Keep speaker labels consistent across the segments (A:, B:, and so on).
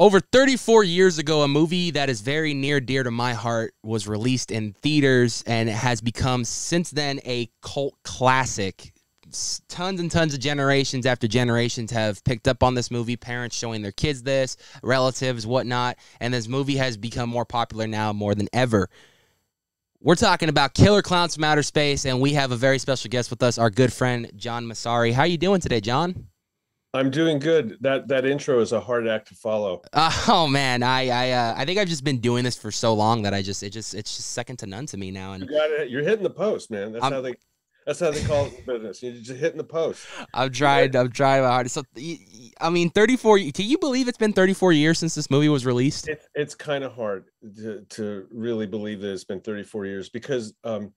A: Over 34 years ago, a movie that is very near dear to my heart was released in theaters and it has become since then a cult classic. Tons and tons of generations after generations have picked up on this movie, parents showing their kids this, relatives, whatnot, and this movie has become more popular now more than ever. We're talking about Killer Klowns from Outer Space, and we have a very special guest with us, our good friend John Massari. How are you doing today, John?
B: I'm doing good. That that intro is a hard act to follow.
A: Oh man, I I uh, I think I've just been doing this for so long that I just it just it's just second to none to me now,
B: You
A: and
B: got it. You're hitting the post, man. That's
A: I'm-
B: how they. That's how they call it business. You're just hitting the post.
A: I've tried I've tried my hardest. So I mean, thirty four. Can you believe it's been thirty four years since this movie was released?
B: It's it's kind of hard to to really believe that it's been 34 years because um,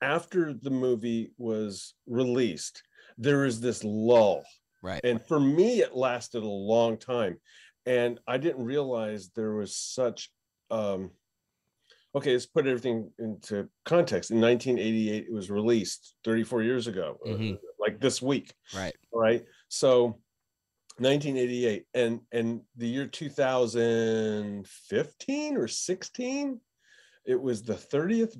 B: after the movie was released, there is this lull,
A: Right.
B: and for me, it lasted a long time, and I didn't realize there was such. Um, okay, let's put everything into context. In 1988, it was released 34 years ago, uh,
A: Mhm.
B: like this week.
A: Right.
B: right so 1988 and and the year 2015 or 16 it was the 30th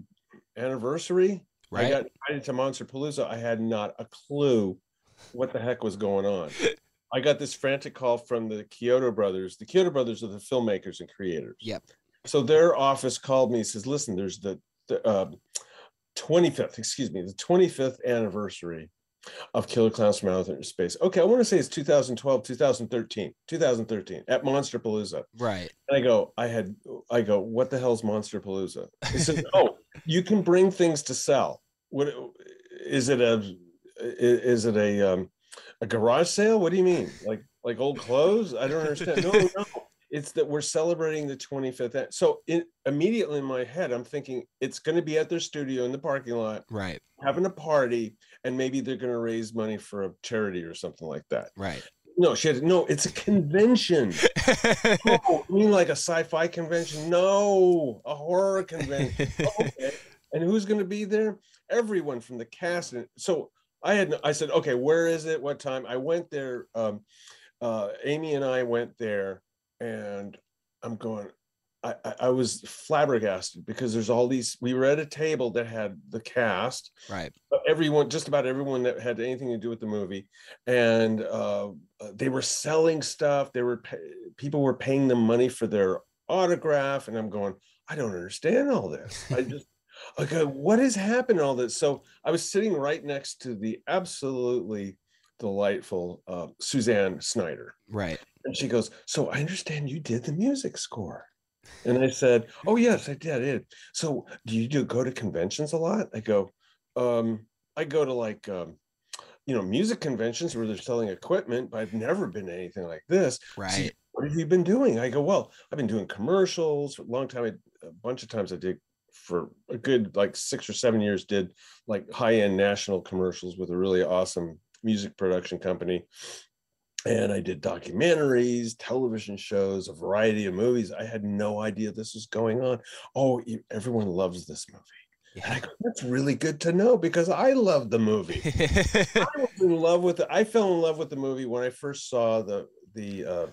B: anniversary i got invited to monsterpalooza i had not a clue what the heck was going on i got this frantic call from the chiodo brothers the chiodo brothers are the filmmakers and creators
A: Yep.
B: so their office called me and says listen there's the, the uh, 25th excuse me the 25th anniversary of Killer Klowns from Outer Space. Okay, I want to say it's 2012, 2013, 2013 at Monsterpalooza.
A: Right.
B: And I go, I had, I go, what the hell's Monsterpalooza? He said, oh, you can bring things to sell. What is it a, is it a, um, a garage sale? What do you mean? Like, like old clothes? I don't understand. No, no, it's that we're celebrating the 25th. So it, immediately in my head, I'm thinking it's going to be at their studio in the parking lot
A: Right.
B: having a party and maybe they're going to raise money for a charity or something like that.
A: Right.
B: No, she had no, it's a convention. Oh, you mean like a sci-fi convention? No, a horror convention. okay. And who's going to be there? Everyone from the cast. And so I had, I said, okay, where is it? What time? I went there. Um, uh, Amy and I went there, and I'm going. I, I, I was flabbergasted because there's all these. We were at a table that had the cast,
A: right.
B: everyone just about everyone that had anything to do with the movie and uh, they were selling stuff they were pay- people were paying them money for their autograph and i'm going i don't understand all this i just okay what has happened all this so i was sitting right next to the absolutely delightful uh, suzanne snyder
A: Right.
B: and she goes, So I understand you did the music score. And I said, Oh, yes, I did. I did. So do you do go to conventions a lot? I go, um, I go to like, um, you know, music conventions where they're selling equipment, but I've never been to anything like this.
A: Right.
B: said, what have you been doing? I go, Well, I've been doing commercials for a long time. I, a bunch of times I did for a good like six or seven years, did like high end national commercials with a really awesome music production company and I did documentaries, television shows, a variety of movies. I had no idea this was going on. Oh, everyone loves this movie.
A: Yeah.
B: go, that's really good to know because I love the movie. I was in love with it. I fell in love with the movie when I first saw the the uh,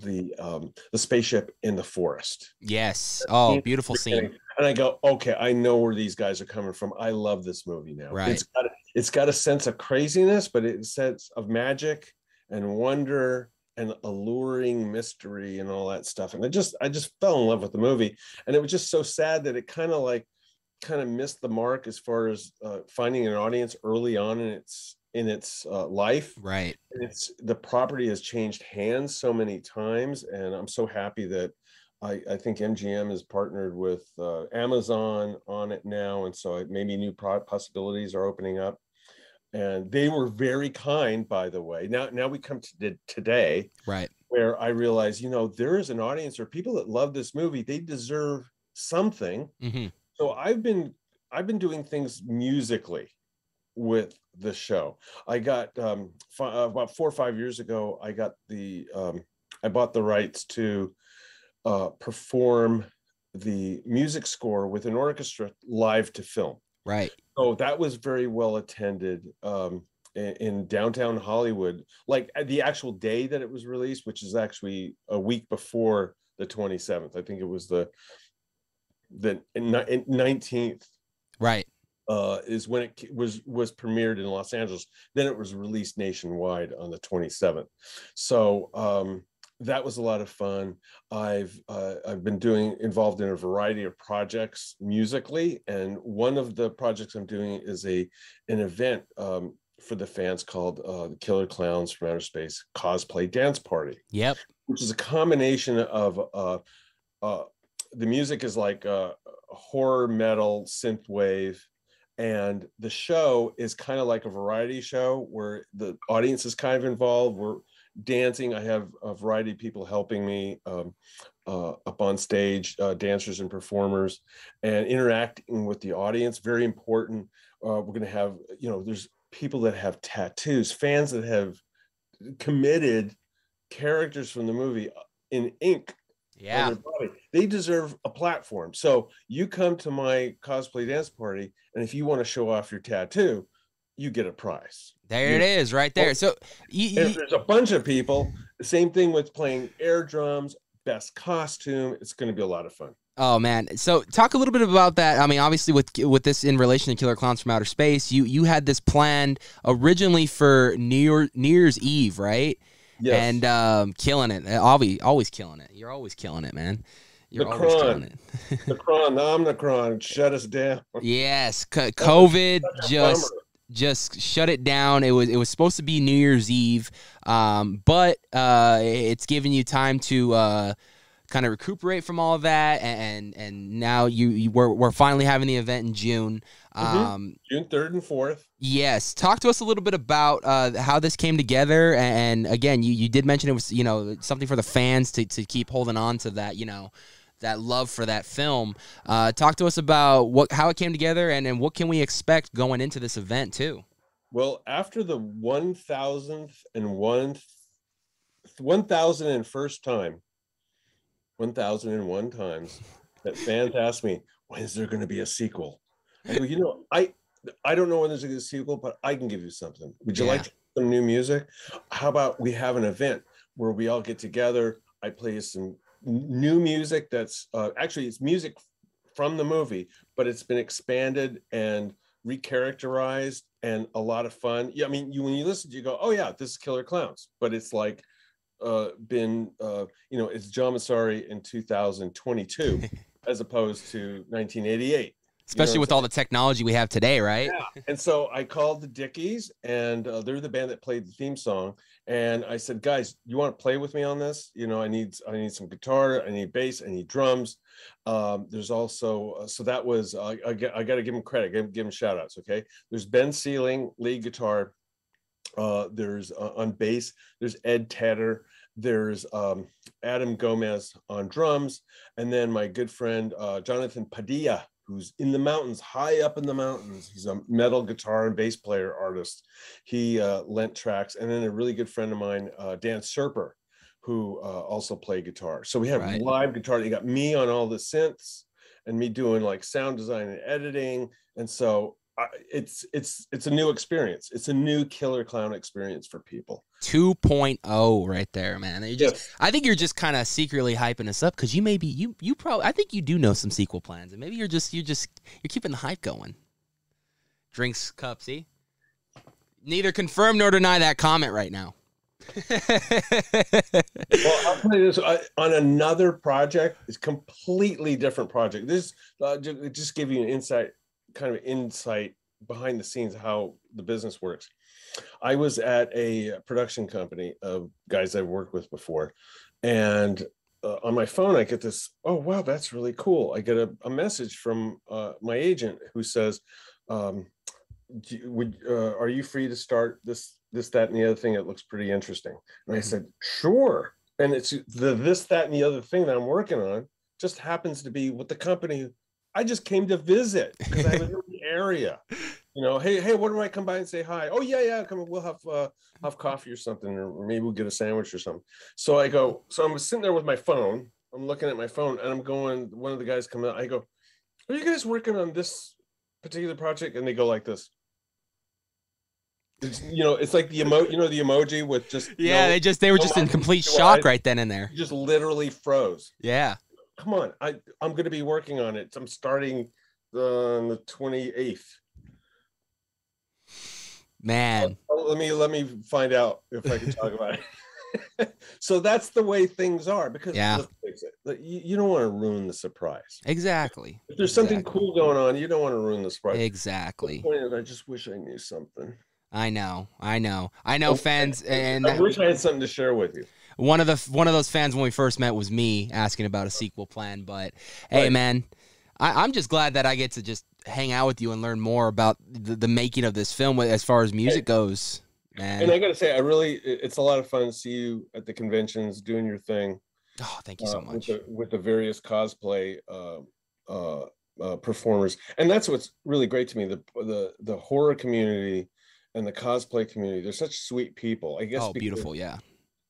B: the um, the spaceship in the forest.
A: yes. Oh, beautiful scene.
B: And I go, okay, I know where these guys are coming from. I love this movie now.
A: Right.
B: It's got a, it's got a sense of craziness, but it's sense of magic and wonder and alluring mystery and all that stuff. And I just I just fell in love with the movie. And it was just so sad that it kind of like kind of missed the mark as far as uh, finding an audience early on in its in its uh, life.
A: Right.
B: it's the property has changed hands so many times and i'm so happy that i, I think mgm is partnered with uh, amazon on it now and so maybe new pro- possibilities are opening up. And they were very kind by the way. Now now we come to the- today
A: Right.
B: where i realize you know there is an audience or people that love this movie they deserve something.
A: Hmm
B: so i've been i've been doing things musically with the show i got um fi- uh, about four or five years ago i got the um i bought the rights to uh perform the music score with an orchestra live to film
A: Right.
B: so that was very well attended um in, in downtown Hollywood, like uh, the actual day that it was released, which is actually a week before the 27th. I think it was the the 19th
A: Right.
B: Uh, is when it was was premiered in Los Angeles. Then it was released nationwide on the 27th. So um, that was a lot of fun. I've uh, I've been doing involved in a variety of projects musically, and one of the projects I'm doing is a an event um, for the fans called uh, the Killer Klowns from Outer Space Cosplay Dance Party
A: Yep.
B: which is a combination of uh, uh, the music is like uh, horror metal synth wave and the show is kind of like a variety show where the audience is kind of involved. We're dancing. I have a variety of people helping me um, uh, up on stage uh, dancers and performers and interacting with the audience. Very important uh, we're going to have you know there's people that have tattoos fans that have committed characters from the movie in ink
A: Yeah.
B: They deserve a platform. So you come to my cosplay dance party, and if you want to show off your tattoo, you get a prize.
A: There it is, right there. Oh. So you, you,
B: there's a bunch of people, the same thing with playing air drums, best costume. It's going to be a lot of fun.
A: Oh man! So talk a little bit about that. I mean, obviously, with with this in relation to Killer Klowns from Outer Space, you you had this planned originally for New Year New Year's Eve, right?
B: Yes.
A: And um, killing it. Always always killing it. You're always killing it, man. You're
B: The
A: always killing it.
B: the Omnicron, shut us down.
A: yes, COVID just just shut it down. It was it was supposed to be New Year's Eve, um, but uh, it's giving you time to uh, kind of recuperate from all of that, and and now you, you we're we're finally having the event in June.
B: Mhm.
A: Um,
B: June 3rd and 4th.
A: Yes, talk to us a little bit about uh, how this came together, and, again, you, you did mention it was you know something for the fans to, to keep holding on to that you know that love for that film. Uh, talk to us about what how it came together, and, and what can we expect going into this event too.
B: Well, after the 1000th and one 1001st time, 1001 times that fans asked me, when is there going to be a sequel? I go, you know, I I don't know when there's going to be a sequel, but I can give you something. Would you
A: Yeah.
B: like some new music? How about we have an event where we all get together? I play some new music that's uh, actually it's music from the movie, but it's been expanded and recharacterized and a lot of fun. Yeah, I mean, you when you listen, you go, "Oh yeah, this is Killer Klowns," but it's like uh, been uh, you know, it's John Massari in 2022 as opposed to 1988.
A: Especially with all the technology we have today, right? Yeah.
B: And so I called the Dickies, and uh, they're the band that played the theme song. And I said, guys, you want to play with me on this? You know, I need I need some guitar, I need bass, I need drums. Um, there's also uh, so that was uh, I, got- I got to give him credit, give, give him shout outs. Okay, there's Ben Sealing, lead guitar. Uh, there's uh, on bass. There's Ed Tedder. There's um, Adam Gomez on drums, and then my good friend uh, Jonathan Padilla, who's in the mountains, high up in the mountains. He's a metal guitar and bass player artist. He uh, lent tracks, and then a really good friend of mine, uh, Dan Serper, who uh, also played guitar. So we have
A: Right.
B: live guitar. You got me on all the synths, and me doing like sound design and editing, and so. It's it's it's a new experience. It's a new killer clown experience for people.
A: 2.0 right there, man. You just,
B: Yes.
A: I think you're just kind of secretly hyping us up because you maybe you you probably I think you do know some sequel plans, and maybe you're just you're just you're keeping the hype going. Drinks cup, see. Neither confirm nor deny that comment right now.
B: Well, I'll tell you this I, on another project. It's completely different project. This uh, ju- just give you an insight, kind of insight behind the scenes how the business works. I was at a production company of guys I've worked with before, and uh, on my phone I get this. Oh wow, that's really cool. I get a, a message from uh, my agent who says, um, you- "Would uh, are you free to start this this that and the other thing? It looks pretty interesting." And I
A: Mhm.
B: said, "Sure." And it's the this that and the other thing that I'm working on just happens to be with the company I just came to visit because I was in the area. You know, hey, hey, what do I come by and say hi? Oh yeah, yeah, come. On, we'll have uh, have coffee or something, or maybe we'll get a sandwich or something. So I go. So I'm sitting there with my phone. I'm looking at my phone, and I'm going. One of the guys come out. I go, "Are you guys working on this particular project?" And they go like this. It's, you know, it's like the emo. You know, the emoji with just you
A: Yeah,
B: know,
A: they just they were just in complete shock
B: eyes.
A: right then and there.
B: you just literally froze.
A: Yeah.
B: Come on, I I'm going to be working on it. I'm starting on the 28th.
A: Man.
B: Oh, oh, let me let me find out if I can talk about it. so that's the way things are because
A: Yeah.
B: it, you, you don't want to ruin the surprise.
A: Exactly.
B: If there's something cool going on, you don't want to ruin the surprise. Exactly. The
A: Exactly.
B: point is, I just wish I knew something.
A: I know. I know. I know oh, fans and
B: I wish I had something to share with you.
A: One of the one of those fans when we first met was me asking about a sequel plan. But hey,
B: Right.
A: man, I, I'm just glad that I get to just hang out with you and learn more about the, the making of this film as far as music goes. Man,
B: And I got to say, I really, it's a lot of fun to see you at the conventions doing your thing.
A: oh, thank you so
B: uh, with
A: much.
B: the, with the various cosplay uh, uh, uh, performers, and that's what's really great to me. The the the horror community and the cosplay community, they're such sweet people. I guess.
A: Oh, beautiful. Yeah.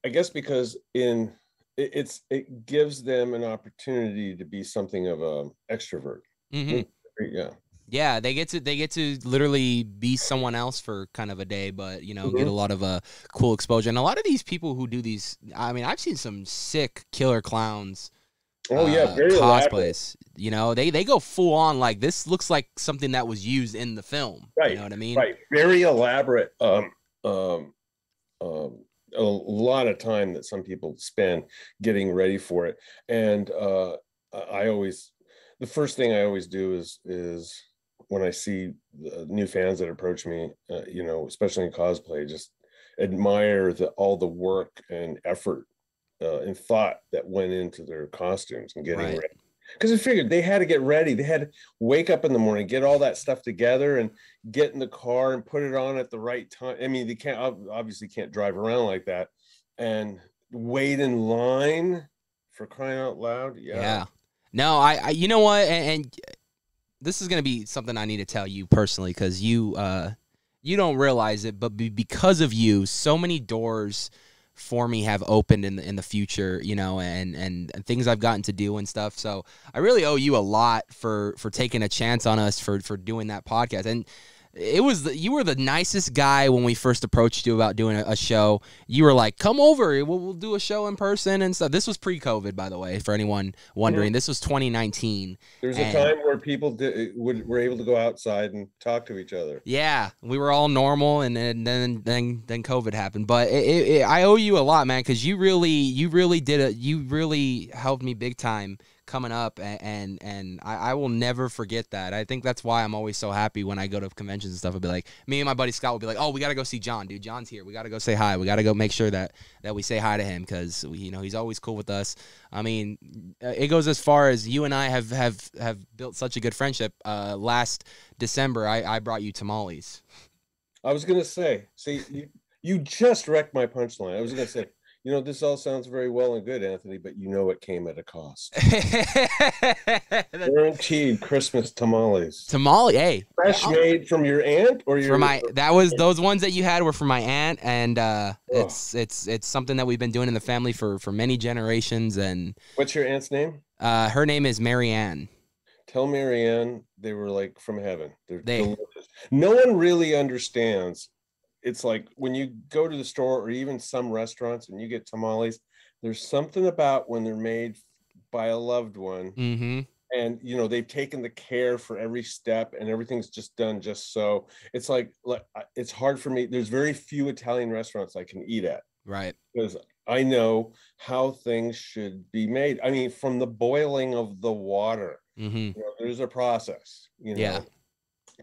B: I guess because in it, it's it gives them an opportunity to be something of a extrovert.
A: hmm
B: Yeah.
A: Yeah, they get to they get to literally be someone else for kind of a day, but you know, get
B: Mhm.
A: a lot of uh, cool exposure. And a lot of these people who do these, I mean, I've seen some sick killer clowns.
B: Oh yeah,
A: uh,
B: very elaborate.
A: cosplays. You know, they they go full on like this looks like something that was used in the film.
B: Right,
A: You know what I mean?
B: Right. Very elaborate. Um, um, um, a lot of time that some people spend getting ready for it, and uh, I always, the first thing I always do is is when I see the new fans that approach me, uh, you know, especially in cosplay, just admire the all the work and effort uh, and thought that went into their costumes and getting
A: Right.
B: ready. Because I figured they had to get ready. They had to wake up in the morning, get all that stuff together, and get in the car and put it on at the right time. I mean, they can't obviously can't drive around like that, and wait in line for crying out loud.
A: Yeah.
B: Yeah,
A: No, I, I you know what, and, and this is gonna be something I need to tell you personally because you uh you don't realize it, but because of you, so many doors for me have opened in the in the future, you know, and, and things I've gotten to do and stuff. So I really owe you a lot for for taking a chance on us for for doing that podcast. And it was the, you were the nicest guy when we first approached you about doing a, a show. You were like, "Come over, we'll, we'll do a show in person and stuff." This was pre-COVID, by the way, for anyone wondering. This was 2019.
B: there's a
A: And-
B: time where people did, would were able to go outside and talk to each other.
A: Yeah, we were all normal, and, and then then then COVID happened. But it, it, it, I owe you a lot, man, because you really you really did it. You really helped me big time coming up, and and, and I, I will never forget that. I think that's why I'm always so happy when I go to conventions and stuff. I'll be like, me and my buddy Scott will be like, oh, we got to go see John, dude. John's here. We got to go say hi. We got to go make sure that that we say hi to him because you know he's always cool with us. I mean, uh, it goes as far as you and I have have have built such a good friendship. Uh, last December, I, I brought you tamales.
B: I was gonna say, see, you, you just wrecked my punchline. I was gonna say, you know, this all sounds very well and good, Anthony, but you know it came at a cost. Guaranteed Christmas tamales.
A: Tamale, hey,
B: Fresh made from your aunt or your
A: for my that was those ones that you had were for my aunt, and uh,
B: Oh.
A: it's it's it's something that we've been doing in the family for for many generations, and
B: what's your aunt's name?
A: uh, her name is Mary Ann.
B: Tell Marianne they were like from heaven. They're
A: They-
B: delicious. No one really understands. It's like when you go to the store or even some restaurants and you get tamales, there's something about when they're made by a loved one
A: Mm-hmm.
B: and you know they've taken the care for every step and everything's just done just so it's like like it's hard for me there's very few italian restaurants i can eat at
A: Right.
B: because i know how things should be made i mean from the boiling of the water
A: Mm-hmm.
B: you know, there's a process you know
A: Yeah.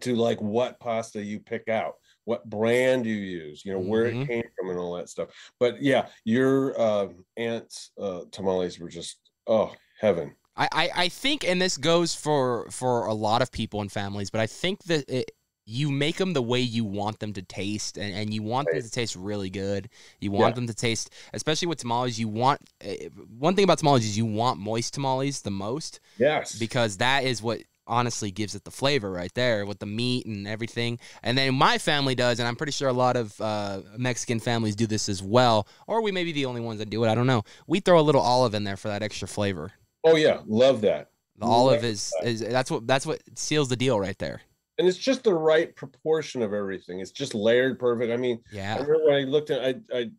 B: to like what pasta you pick out what brand you use you know where
A: Mhm.
B: it came from and all that stuff but yeah your uh, aunt's uh, tamales were just oh heaven
A: I, I I think, and this goes for for a lot of people and families, but I think that it, you make them the way you want them to taste, and, and you want them to taste really good. You want
B: Yeah.
A: them to taste, especially with tamales. You want eh, one thing about tamales is you want moist tamales the most
B: yes
A: because that is what honestly gives it the flavor right there with the meat and everything. And then my family does, and I'm pretty sure a lot of uh, Mexican families do this as well, or we may be the only ones that do it. I don't know. We throw a little olive in there for that extra flavor.
B: oh yeah love that
A: The olive
B: Love
A: is, is that's what that's what seals the deal right there.
B: and it's just the right proportion of everything. It's just layered perfect. I mean,
A: yeah.
B: I remember when I looked at, I, I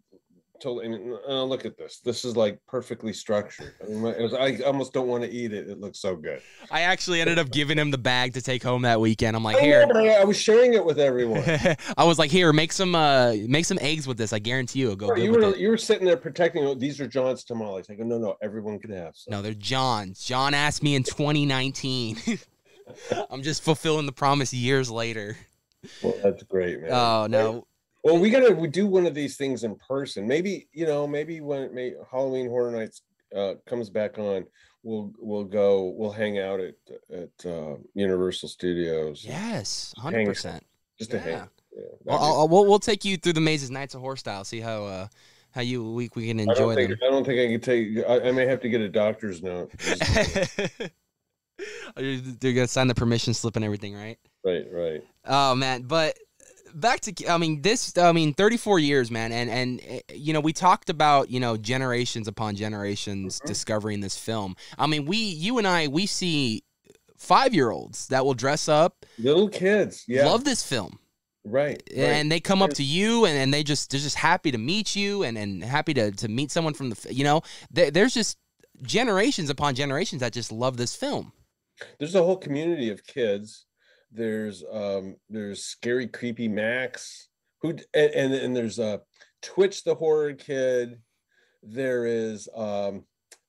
B: told, and uh, look at this. This is like perfectly structured. I, mean, my- it was, I almost don't want to eat it. It looks so good.
A: I actually ended up giving him the bag to take home that weekend. I'm like, here.
B: I, I was sharing it with everyone.
A: I was like, here, make some uh make some eggs with this. I guarantee you it'll go good
B: you were you were sitting there protecting. oh, These are John's tamales. I go, no, no, everyone can have some.
A: No, they're John's. John asked me in 2019. I'm just fulfilling the promise years later.
B: Well, that's great, man.
A: Oh no.
B: Well, we gotta we do one of these things in person. Maybe you know, maybe when may, Halloween Horror Nights uh, comes back on, we'll we'll go we'll hang out at at uh, Universal Studios.
A: Yes,
B: Hang
A: 100%.
B: just to hang.
A: Yeah.
B: Yeah,
A: I'll, I'll, we'll, we'll take you through the mazes Nights of Horror style. See how uh how you we, we can
B: I
A: enjoy
B: think
A: them.
B: I don't think I can take. I, I may have to get a doctor's note.
A: They're gonna sign the permission slip and everything, right?
B: right, right.
A: Oh man, but back to I mean this I mean 34 years, man, and and eh, you know we talked about you know generations upon generations
B: Mhm.
A: discovering this film. I mean we you and I we see five year olds that will dress up,
B: Little kids, yeah,
A: love this film,
B: right, right.
A: and they come up to you and, and they just they're just happy to meet you and and happy to to meet someone from the you know there, there's just generations upon generations that just love this film.
B: there's a whole community of kids there's um there's scary creepy max who and and, and there's uh twitch the horror kid there is um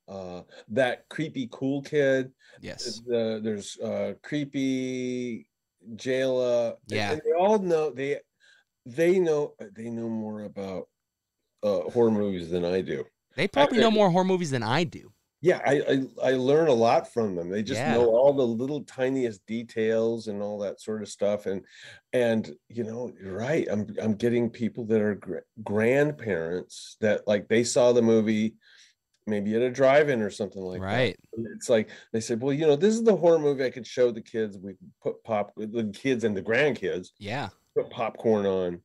B: uh that creepy cool kid
A: Yes.
B: the, there's uh creepy jayla and-
A: Yeah.
B: and they all know they they know they know more about uh horror movies than i do
A: They probably know more horror movies than I do.
B: Yeah I, I i learn a lot from them they just
A: Yeah.
B: know all the little tiniest details and all that sort of stuff and and you know you're right i'm i'm getting people that are gra- grandparents that like they saw the movie maybe at a drive-in or something like that
A: right.
B: it's like they said well you know this is the horror movie i could show the kids we put pop the kids and the grandkids
A: Yeah.
B: put popcorn on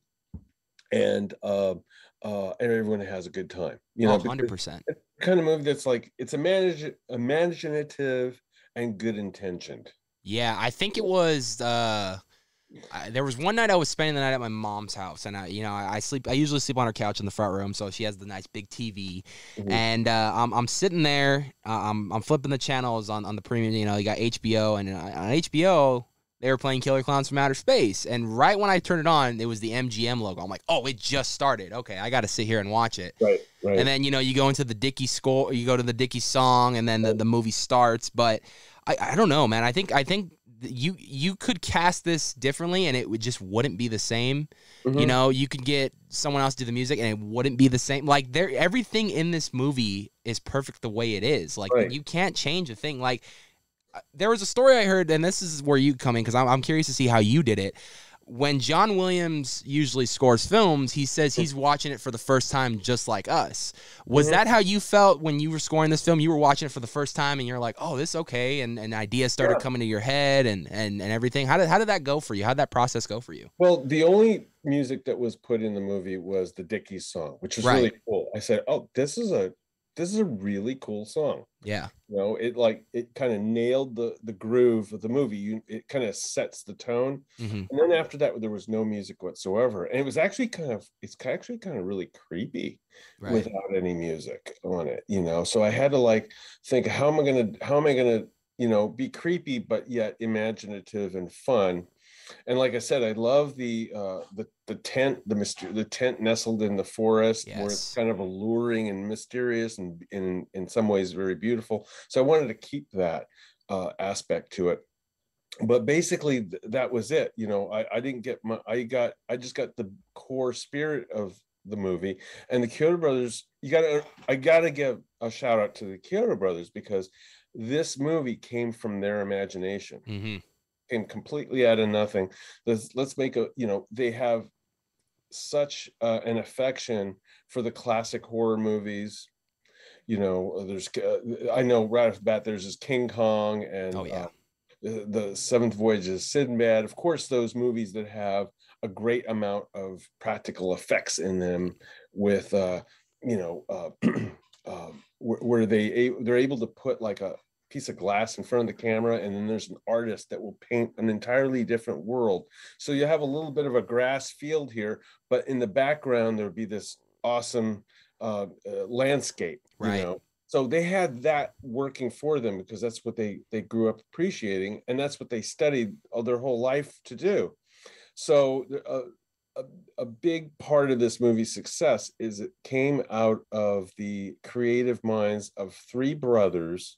B: and uh uh and everyone has a good time you know
A: oh, 100%.
B: Kind of movie that's like it's a manage imaginative and good intentioned.
A: Yeah, I think it was. Uh, I, there was one night I was spending the night at my mom's house, and I, you know, I, I sleep. I usually sleep on her couch in the front room, so she has the nice big TV.
B: Mhm.
A: And uh, I'm, I'm sitting there. Uh, I'm, I'm flipping the channels on, on the premium. You know, you got HBO, and uh, on HBO they were playing Killer Klowns from Outer Space. And right when I turned it on, it was the MGM logo. I'm like, oh, it just started. Okay, I got to sit here and watch it.
B: Right, right.
A: And then you know you go into the Dickie score, you go to the Dickie song, and then the, the movie starts. But I, I don't know, man. I think I think you you could cast this differently, and it would just wouldn't be the same. You
B: Mhm.
A: know, you could get someone else to do the music, and it wouldn't be the same. Like there, everything in this movie is perfect the way it is. Like
B: Right.
A: you can't change a thing. Like there was a story I heard, and this is where you come in because I'm, I'm curious to see how you did it. When John Williams usually scores films, he says he's watching it for the first time, just like us. Was
B: Mhm.
A: that how you felt when you were scoring this film? You were watching it for the first time, and you're like, "Oh, this is okay," and, and ideas started
B: Yeah.
A: coming to your head, and, and and everything. How did how did that go for you? How did that process go for you?
B: Well, the only music that was put in the movie was the Dickies song, which was really cool. I said, "Oh, this is a this is a really cool song."
A: Yeah,
B: You know, it like it kind of nailed the the groove of the movie. You it kind of sets the tone.
A: hmm
B: And then after that, there was no music whatsoever, and it was actually kind of it's actually kind of really creepy.
A: right.
B: without any music on it you know so i had to like think how am i gonna how am i gonna you know be creepy but yet imaginative and fun and like i said i love the uh the the tent the mystery the tent nestled in the forest where it's kind of alluring and mysterious and in in some ways very beautiful. So i wanted to keep that uh aspect to it. But basically th- that was it you know i i didn't get my i got i just got the core spirit of the movie. And the Chiodo brothers you gotta i gotta give a shout out to the Chiodo brothers because this movie came from their imagination.
A: Hmm
B: came completely out of nothing. Let's let's make a you know they have such uh, an affection for the classic horror movies. You know there's uh, i know right off the bat there's this king kong and
A: Oh, yeah.
B: uh, the, the seventh voyage of sinbad. Of course those movies that have a great amount of practical effects in them with uh you know uh, uh where, where they they're able to put like a piece of glass in front of the camera and then there's an artist that will paint an entirely different world. So you have a little bit of a grass field here but in the background there would be this awesome uh, uh, landscape
A: Right.
B: you know? So they had that working for them because that's what they they grew up appreciating and that's what they studied all their whole life to do. So uh, a, a big part of this movie's success is it came out of the creative minds of three brothers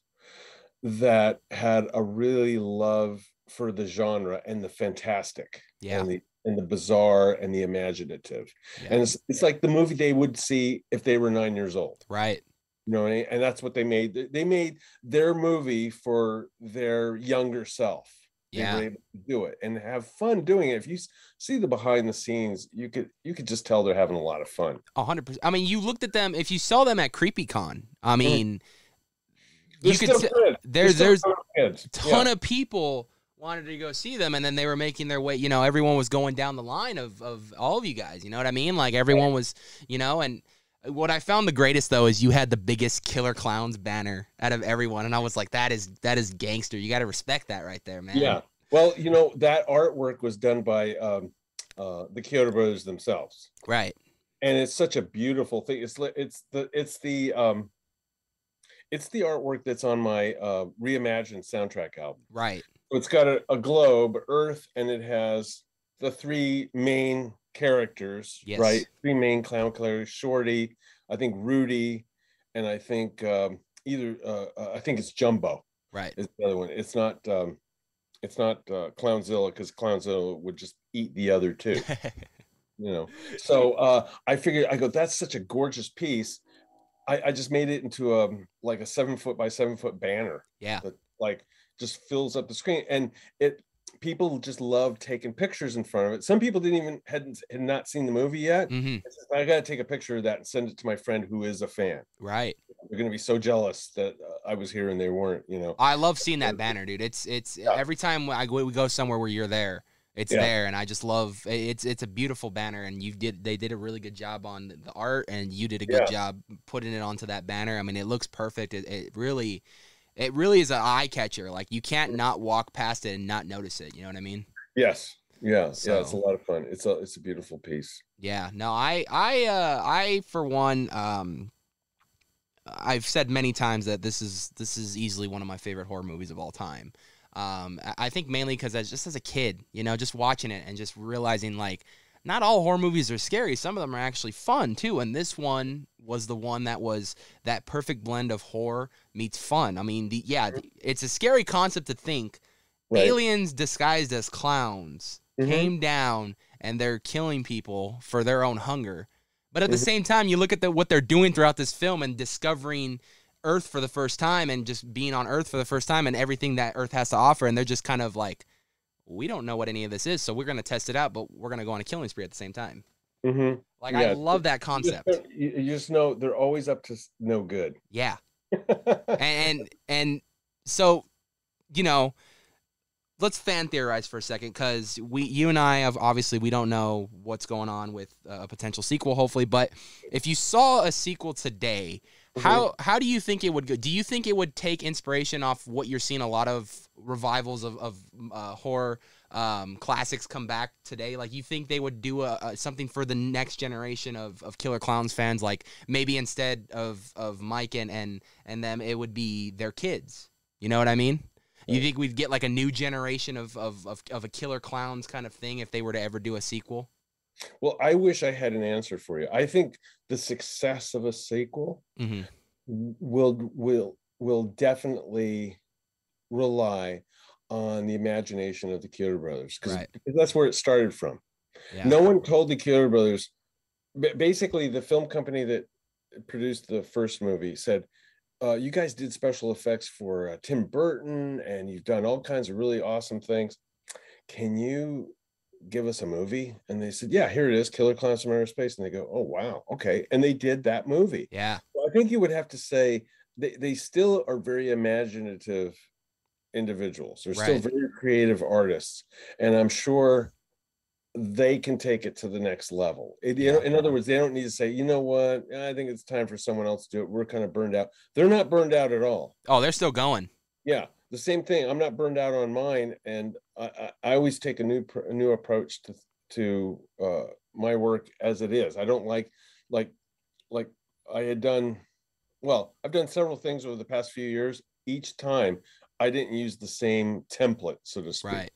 B: that had a really love for the genre and the fantastic
A: Yeah.
B: and the and the bizarre and the imaginative
A: yeah.
B: and it's, it's like the movie they would see if they were nine years old
A: right.
B: you know what I mean? and that's what they made They- they made their movie for their younger self they
A: Yeah.
B: were able to do it and have fun doing it if you see the behind the scenes you could you could just tell they're having a lot of fun
A: hundred percent. I mean, you looked at them. If you saw them at CreepyCon, I mm. mean,
B: They're
A: you could
B: good.
A: There's there's
B: kids.
A: ton of people wanted to go see them and then they were making their way you know everyone was going down the line of of all of you guys you know what i mean like everyone was you know and what i found the greatest though is you had the biggest killer clowns banner out of everyone and i was like that is that is gangster you got to respect that right there man
B: Yeah. Well, you know, that artwork was done by um, uh, the Chiodo brothers themselves.
A: right
B: And it's such a beautiful thing. It's it's the it's the um it's the artwork that's on my uh reimagined soundtrack album.
A: right
B: So it's got a, a globe, Earth, and it has the three main characters,
A: Yes.
B: right? Three main clown characters, Shorty, I think Rudy, and I think um either uh, uh, I think it's Jumbo.
A: right
B: It's the other one. It's not um it's not uh Clownzilla because Clownzilla would just eat the other two, you know. So uh I figured I go, that's such a gorgeous piece. I, I just made it into a like a seven foot by seven foot banner
A: yeah
B: that like just fills up the screen and it people just love taking pictures in front of it. Some people didn't even hadn't had not seen the movie yet.
A: hmm
B: I I gotta take a picture of that and send it to my friend who is a fan.
A: right
B: They're gonna be so jealous that uh, I was here and they weren't, you know.
A: i love seeing that banner dude it's it's
B: Yeah.
A: every time i go we go somewhere where you're there it's
B: Yeah.
A: there and i just love it's it's a beautiful banner and you did they did a really good job on the art and you did a good
B: Yeah.
A: job putting it onto that banner i mean it looks perfect it, it really it really is an eye catcher like you can't not walk past it and not notice it you know what i mean
B: Yes. Yeah. Yeah. It's a lot of fun. It's a it's a beautiful piece.
A: Yeah, no, I, I, uh, I for one, um, I've said many times that this is this is easily one of my favorite horror movies of all time. Um, I- think mainly because as just as a kid, you know, just watching it and just realizing like not all horror movies are scary. Some of them are actually fun too. And this one was the one that was that perfect blend of horror meets fun. I mean, the, yeah, the, it's a scary concept to think
B: Right.
A: aliens disguised as clowns
B: Mhm.
A: came down and they're killing people for their own hunger. But at the
B: Mhm.
A: same time, you look at the, what they're doing throughout this film and discovering Earth for the first time and just being on Earth for the first time and everything that Earth has to offer. And they're just kind of like, we don't know what any of this is, so we're going to test it out, but we're going to go on a killing spree at the same time.
B: Mhm.
A: Like, I love that concept.
B: You, just know they're always up to no good.
A: Yeah. and and, and so you know let's fan theorize for a second because we you and i have obviously we don't know what's going on with a potential sequel hopefully but if you saw a sequel today how how do you think it would go do you think it would take inspiration off what you're seeing a lot of revivals of, of uh, horror um, classics come back today? Like you think they would do a, a something for the next generation of, of killer clowns fans? Like maybe instead of of mike and and and them it would be their kids. You know what i mean? You think we'd get like a new generation of, of, of, of a killer clowns kind of thing if they were to ever do a sequel?
B: Well, I wish I had an answer for you. I think the success of a sequel
A: mm-hmm.
B: will will will definitely rely on the imagination of the Chiodo brothers because
A: Right.
B: that's where it started from.
A: yeah
B: No one told the Chiodo brothers. Basically, the film company that produced the first movie said, uh, "You guys did special effects for uh, Tim Burton, and you've done all kinds of really awesome things. Can you give us a movie?" And they said, "Yeah, here it is, Killer Klowns from Outer Space." And they go, "Oh wow, okay." And they did that movie.
A: yeah
B: I think you would have to say they, they still are very imaginative individuals. They're still very creative artists. And I'm sure they can take it to the next level. It- know, in other words, they don't need to say, you know what, I think it's time for someone else to do it. We're kind of burned out. They're not burned out at all.
A: oh they're still going
B: Yeah, the same thing. I'm not burned out on mine, and I, I, I always take a new a new approach to to uh, my work as it is. I don't like like like I had done. Well, I've done several things over the past few years. Each time, I didn't use the same template, so to speak.
A: Right.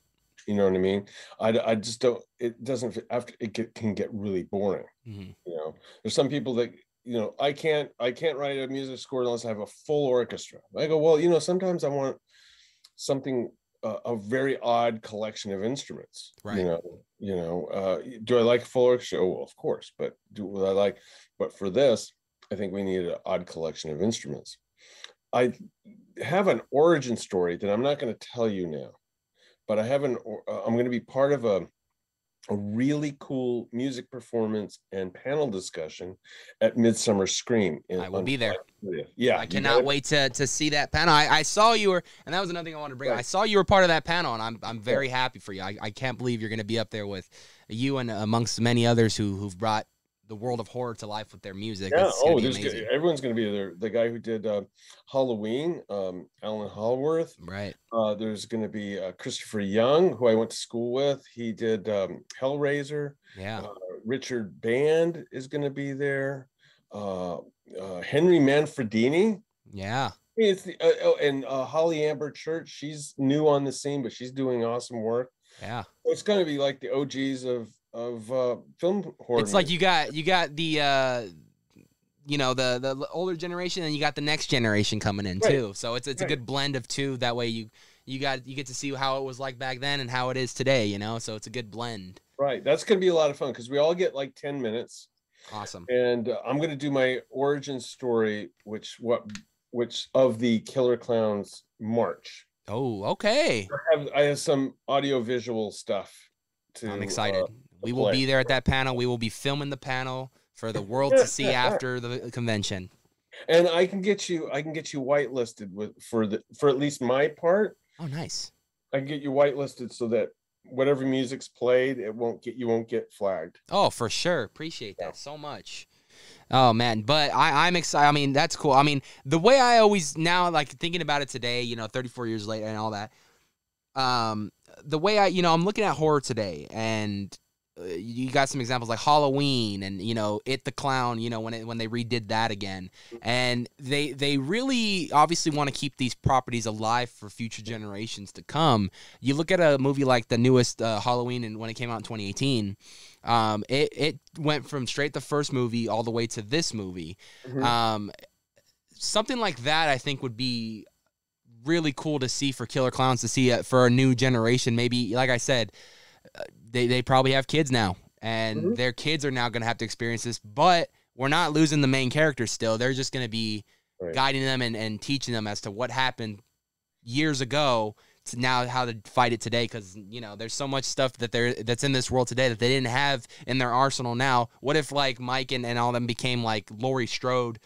B: You know what I mean? I, I just don't. It doesn't. After it get, can get really boring.
A: Mhm.
B: You know, there's some people that you know I can't. I can't write a music score unless I have a full orchestra. I go well. You know, sometimes I want something uh, a very odd collection of instruments.
A: Right.
B: You know. You know. Uh, do I like full orchestra? Oh, well, of course. But do what I like? But for this, I think we need an odd collection of instruments. I have an origin story that I'm not going to tell you now, but I have an. or- uh, I'm going to be part of a a really cool music performance and panel discussion at Midsummer Scream. in-
A: I will be there.
B: July 30th. Yeah,
A: I cannot wait to to see that panel. I, I saw you were, and that was another thing I wanted to bring. up.
B: Right.
A: I saw you were part of that panel, and I'm I'm very happy for you. I, I can't believe you're going to be up there with you and amongst many others who who've brought the world of horror to life with their music.
B: Yeah. Oh, there's good, everyone's going to be there. The guy who did uh, Halloween, um, Alan Howarth.
A: right.
B: Uh, there's going to be uh, Christopher Young, who I went to school with. He did um, Hellraiser.
A: Yeah.
B: Uh, Richard Band is going to be there. Uh, uh, Henry Manfredini.
A: Yeah.
B: It's the, uh, oh, and uh, Holly Amber Church. She's new on the scene, but she's doing awesome work.
A: Yeah.
B: It's going to be like the OGs of of uh, film horror.
A: It's like you got you got the uh you know the the older generation and you got the next generation coming in
B: Right.
A: too. So it's it's a good blend of two. That way you you got you get to see how it was like back then and how it is today. You know, so it's a good blend.
B: right. That's going to be a lot of fun because we all get like ten minutes,
A: Awesome.
B: and uh, I'm going to do my origin story, which what which of the Killer Klowns March.
A: Oh, okay.
B: I have I have some audio visual stuff. To,
A: I'm excited.
B: uh,
A: we will be there at that panel. We will be filming the panel for the world to see after the convention.
B: and I can get you I can get you whitelisted with for the for at least my part.
A: Oh, nice.
B: I can get you whitelisted so that whatever music's played, it won't get you won't get flagged.
A: Oh, for sure. Appreciate that
B: Yeah.
A: so much. Oh man, but I, I'm excited. I mean, that's cool. I mean, the way I always now like thinking about it today, you know, 34 years later and all that. Um, the way I, you know, I'm looking at horror today, and you got some examples like Halloween and you know, It the Clown. You know, when it, when they redid that again, and they they really obviously want to keep these properties alive for future generations to come. You look at a movie like the newest uh, Halloween, and when it came out in 2018 um, it it went from straight the first movie all the way to this movie.
B: Mhm.
A: Um, something like that, I think, would be really cool to see for Killer Klowns to see it for a new generation. Maybe, like I said, they they probably have kids now, and
B: Mhm.
A: their kids are now going to have to experience this. But we're not losing the main characters. Still, they're just going to be
B: Right.
A: guiding them and, and teaching them as to what happened years ago to now how to fight it today because you know there's so much stuff that they're that's in this world today that they didn't have in their arsenal now what if like mike and, and all them became like laurie strode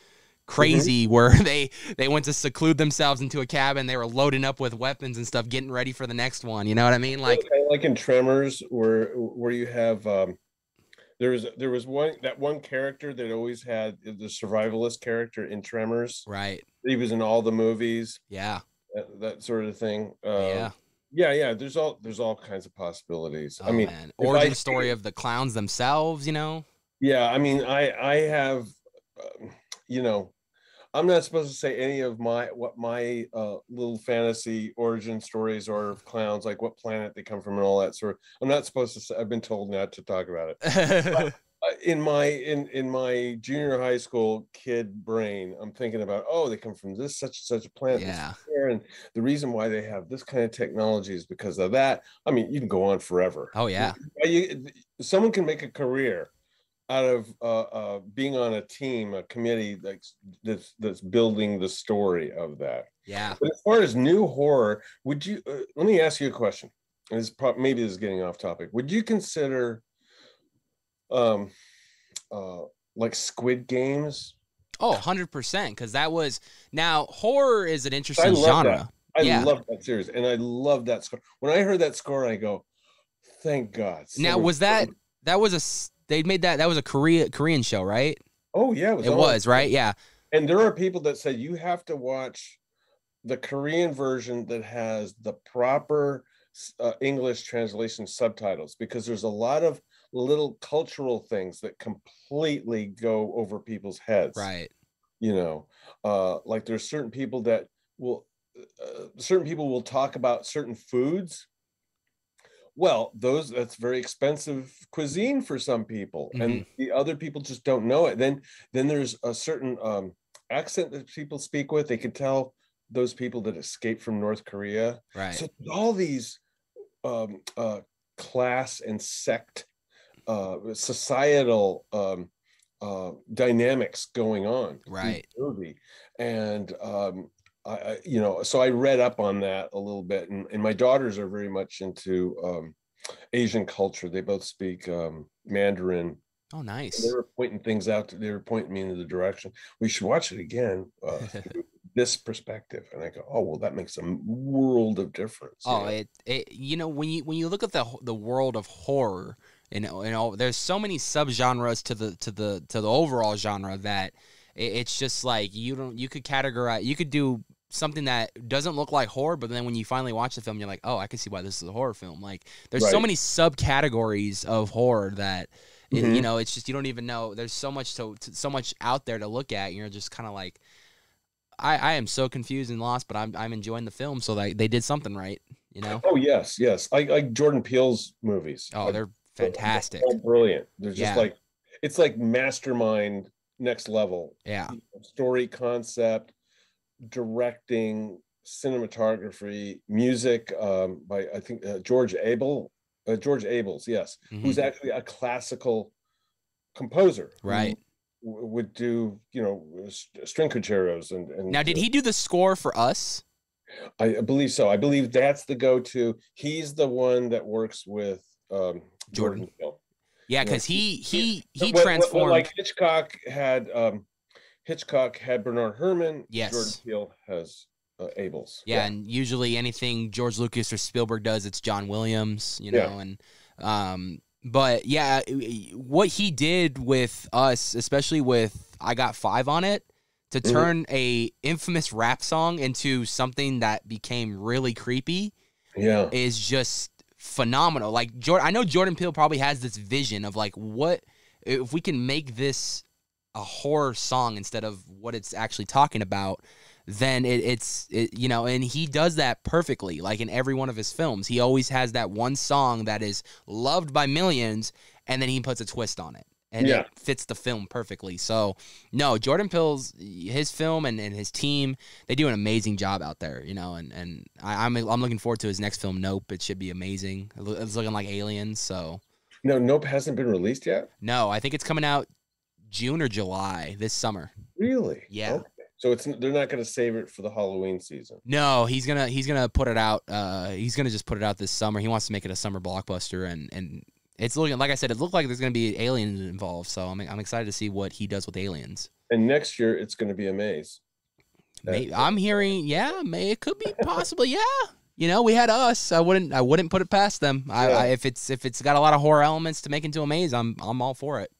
A: crazy where they they went to seclude themselves into a cabin they were loading up with weapons and stuff getting ready for the next one you know what i mean like
B: like in Tremors, where where you have um, there was there was one that one character that always had the survivalist character in Tremors.
A: right
B: He was in all the movies,
A: yeah
B: that, that sort of thing. Um,
A: yeah
B: yeah, yeah. There's all there's all kinds of possibilities.
A: oh,
B: I mean,
A: man. origin
B: I-
A: story of the clowns themselves you know
B: Yeah, I mean, I I have, um, you know, I'm not supposed to say any of my what my uh, little fantasy origin stories are of clowns, like what planet they come from and all that sort. I'm not supposed to say. I've been told not to talk about it. Uh, in my in in my junior high school kid brain, I'm thinking about oh, they come from this such such a planet.
A: yeah
B: and the reason why they have this kind of technology is because of that. I mean, you can go on forever.
A: oh yeah
B: you, someone can make a career out of uh, uh, being on a team, a committee that's, that's that's building the story of that.
A: yeah
B: But as far as new horror, would you? Uh, let me ask you a question. This prob- maybe this is getting off topic. Would you consider, um, uh, like Squid Games?
A: Oh, 100%. Because that was. Now, horror is an interesting genre.
B: I
A: Yeah.
B: love that series, and I love that score. When I heard that score, I go, "Thank God!"
A: Now, was that. That was a. They made that. That was a Korea Korean show, right?
B: Oh yeah, it was.
A: It was, right? Yeah.
B: And there are people that say you have to watch the Korean version that has the proper uh, English translation subtitles because there's a lot of little cultural things that completely go over people's heads.
A: Right.
B: You know, uh, like there's certain people that will, uh, certain people will talk about certain foods. Well, those that's very expensive cuisine for some people, mm-hmm. and the other people just don't know it. Then, then there's a certain um, accent that people speak with. They can tell those people that escaped from North Korea.
A: Right.
B: So all these um, uh, class and sect, uh, societal um, uh, dynamics going on.
A: Right.
B: Movie, and um, I, you know, so I read up on that a little bit, and, and my daughters are very much into um, Asian culture. They both speak um, Mandarin.
A: Oh, nice.
B: they were pointing things out. They were pointing me in the direction. We should watch it again. Uh, this perspective and i go oh well that makes a world of difference
A: oh it, it you know when you when you look at the the world of horror and you know there's so many subgenres to the to the to the overall genre that it's just like you don't you could categorize you could do something that doesn't look like horror but then when you finally watch the film you're like oh i can see why this is a horror film like there's right. so many subcategories of horror that mm-hmm. it, you know it's just you don't even know there's so much to, to so much out there to look at you're just kind of like I, I am so confused and lost, but I'm I'm enjoying the film, so they they did something right, you know.
B: Oh yes, yes. I like Jordan Peele's movies.
A: Oh, they're fantastic.
B: They're brilliant. They're just yeah. like it's like mastermind next level.
A: Yeah.
B: Story concept, directing, cinematography, music um, by I think uh, George Abel, uh, George Abels, yes, mm-hmm. who's actually a classical composer.
A: Right
B: would do you know string concertos and, and
A: now did he do the score for us
B: i believe so i believe that's the go-to he's the one that works with um, jordan, jordan
A: yeah because he he he transformed
B: like hitchcock had um, hitchcock had bernard herrmann
A: yes.
B: Jordan peele has uh, abels.
A: Yeah, yeah, and usually anything george lucas or spielberg does it's john williams you know yeah. and um but yeah, what he did with us, especially with I Got Five on it, to mm-hmm. turn a infamous rap song into something that became really creepy,
B: yeah,
A: is just phenomenal. Like Jordan, I know Jordan Peele probably has this vision of like what if we can make this a horror song instead of what it's actually talking about then it, it's it, you know and he does that perfectly like in every one of his films he always has that one song that is loved by millions and then he puts a twist on it and yeah. it fits the film perfectly so no jordan Peele's his film and, and his team they do an amazing job out there you know and, and I, am I'm, I'm looking forward to his next film nope it should be amazing it's looking like aliens so
B: no nope hasn't been released yet
A: no i think it's coming out june or july this summer
B: really
A: yeah okay.
B: So it's they're not going to save it for the Halloween season.
A: No, he's gonna he's gonna put it out. Uh, he's gonna just put it out this summer. He wants to make it a summer blockbuster, and and it's looking like I said, it looked like there's gonna be aliens involved. So I'm I'm excited to see what he does with aliens.
B: And next year it's going to be a maze.
A: Maybe, I'm hearing, yeah, may it could be possibly, yeah. You know, we had us. I wouldn't I wouldn't put it past them. I, I if it's if it's got a lot of horror elements to make into a maze, I'm I'm all for it.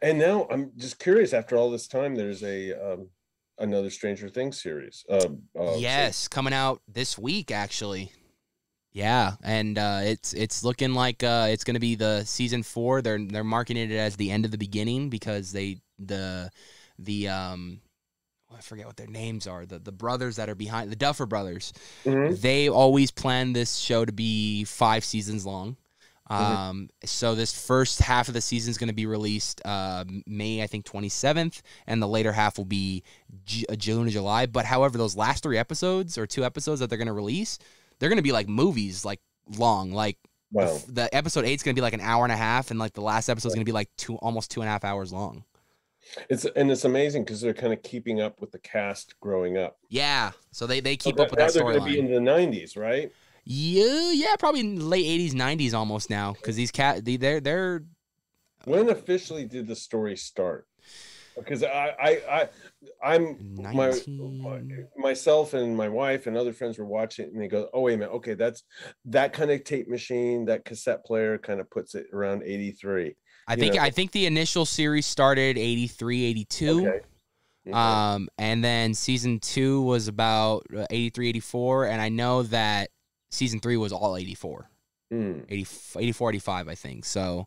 B: And now I'm just curious. After all this time, there's a um, another Stranger Things series. Uh,
A: uh, yes, so. coming out this week actually. Yeah, and uh, it's it's looking like uh, it's going to be the season four. They're they're marketing it as the end of the beginning because they the the um I forget what their names are. The the brothers that are behind the Duffer brothers. Mm-hmm. They always plan this show to be five seasons long. Mm-hmm. Um, so this first half of the season is going to be released uh, May, I think, 27th, and the later half will be G- uh, June or July. But however, those last three episodes or two episodes that they're going to release, they're going to be like movies, like long. Like wow. the, the episode eight is going to be like an hour and a half, and like the last episode is going to be like two, almost two and a half hours long.
B: It's and it's amazing because they're kind of keeping up with the cast growing up.
A: Yeah, so they they keep so up with that. They're going to
B: be in the 90s, right?
A: Yeah, yeah, probably late eighties, nineties, almost now. Because these cat, they, they're they're.
B: When officially did the story start? Because I, I, I, I'm my, my, myself and my wife and other friends were watching and they go, oh wait a minute, okay, that's that kind of tape machine, that cassette player kind of puts it around eighty three.
A: I think know? I think the initial series started 83, 82. Okay.
B: Okay.
A: Um, and then season two was about uh, 83, 84. And I know that season three was all 84,
B: Mm.
A: 80, 84, 85, I think. So,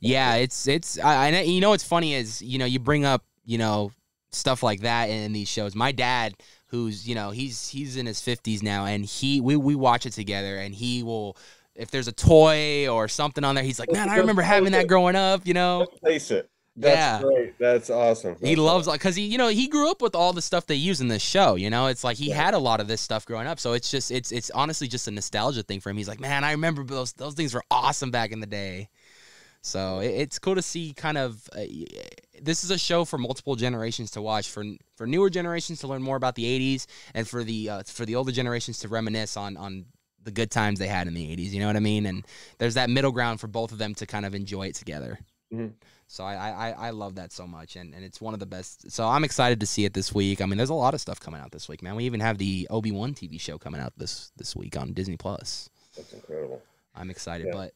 A: yeah, it's, it's, I, I, you know, what's funny is, you know, you bring up, you know, stuff like that in, these shows. My dad, who's, you know, he's, he's in his 50s now, and he, we, we watch it together, and he will, if there's a toy or something on there, he's like, man, I remember having that growing up, you know?
B: Face it. That's
A: Yeah.
B: great. That's awesome.
A: He loves like because he you know he grew up with all the stuff they use in this show. You know, it's like he
B: Yeah.
A: had a lot of this stuff growing up. So it's just it's it's honestly just a nostalgia thing for him. He's like, man, I remember those those things were awesome back in the day. So it's cool to see kind of uh, this is a show for multiple generations to watch for for newer generations to learn more about the '80s and for the uh, for the older generations to reminisce on on the good times they had in the '80s. You know what I mean? And there's that middle ground for both of them to kind of enjoy it together.
B: Mhm.
A: So I, I I love that so much, and, and it's one of the best. So I'm excited to see it this week. I mean, there's a lot of stuff coming out this week, man. We even have the Obi Wan TV show coming out this this week on Disney Plus.
B: That's incredible.
A: I'm excited,
B: Yeah.
A: but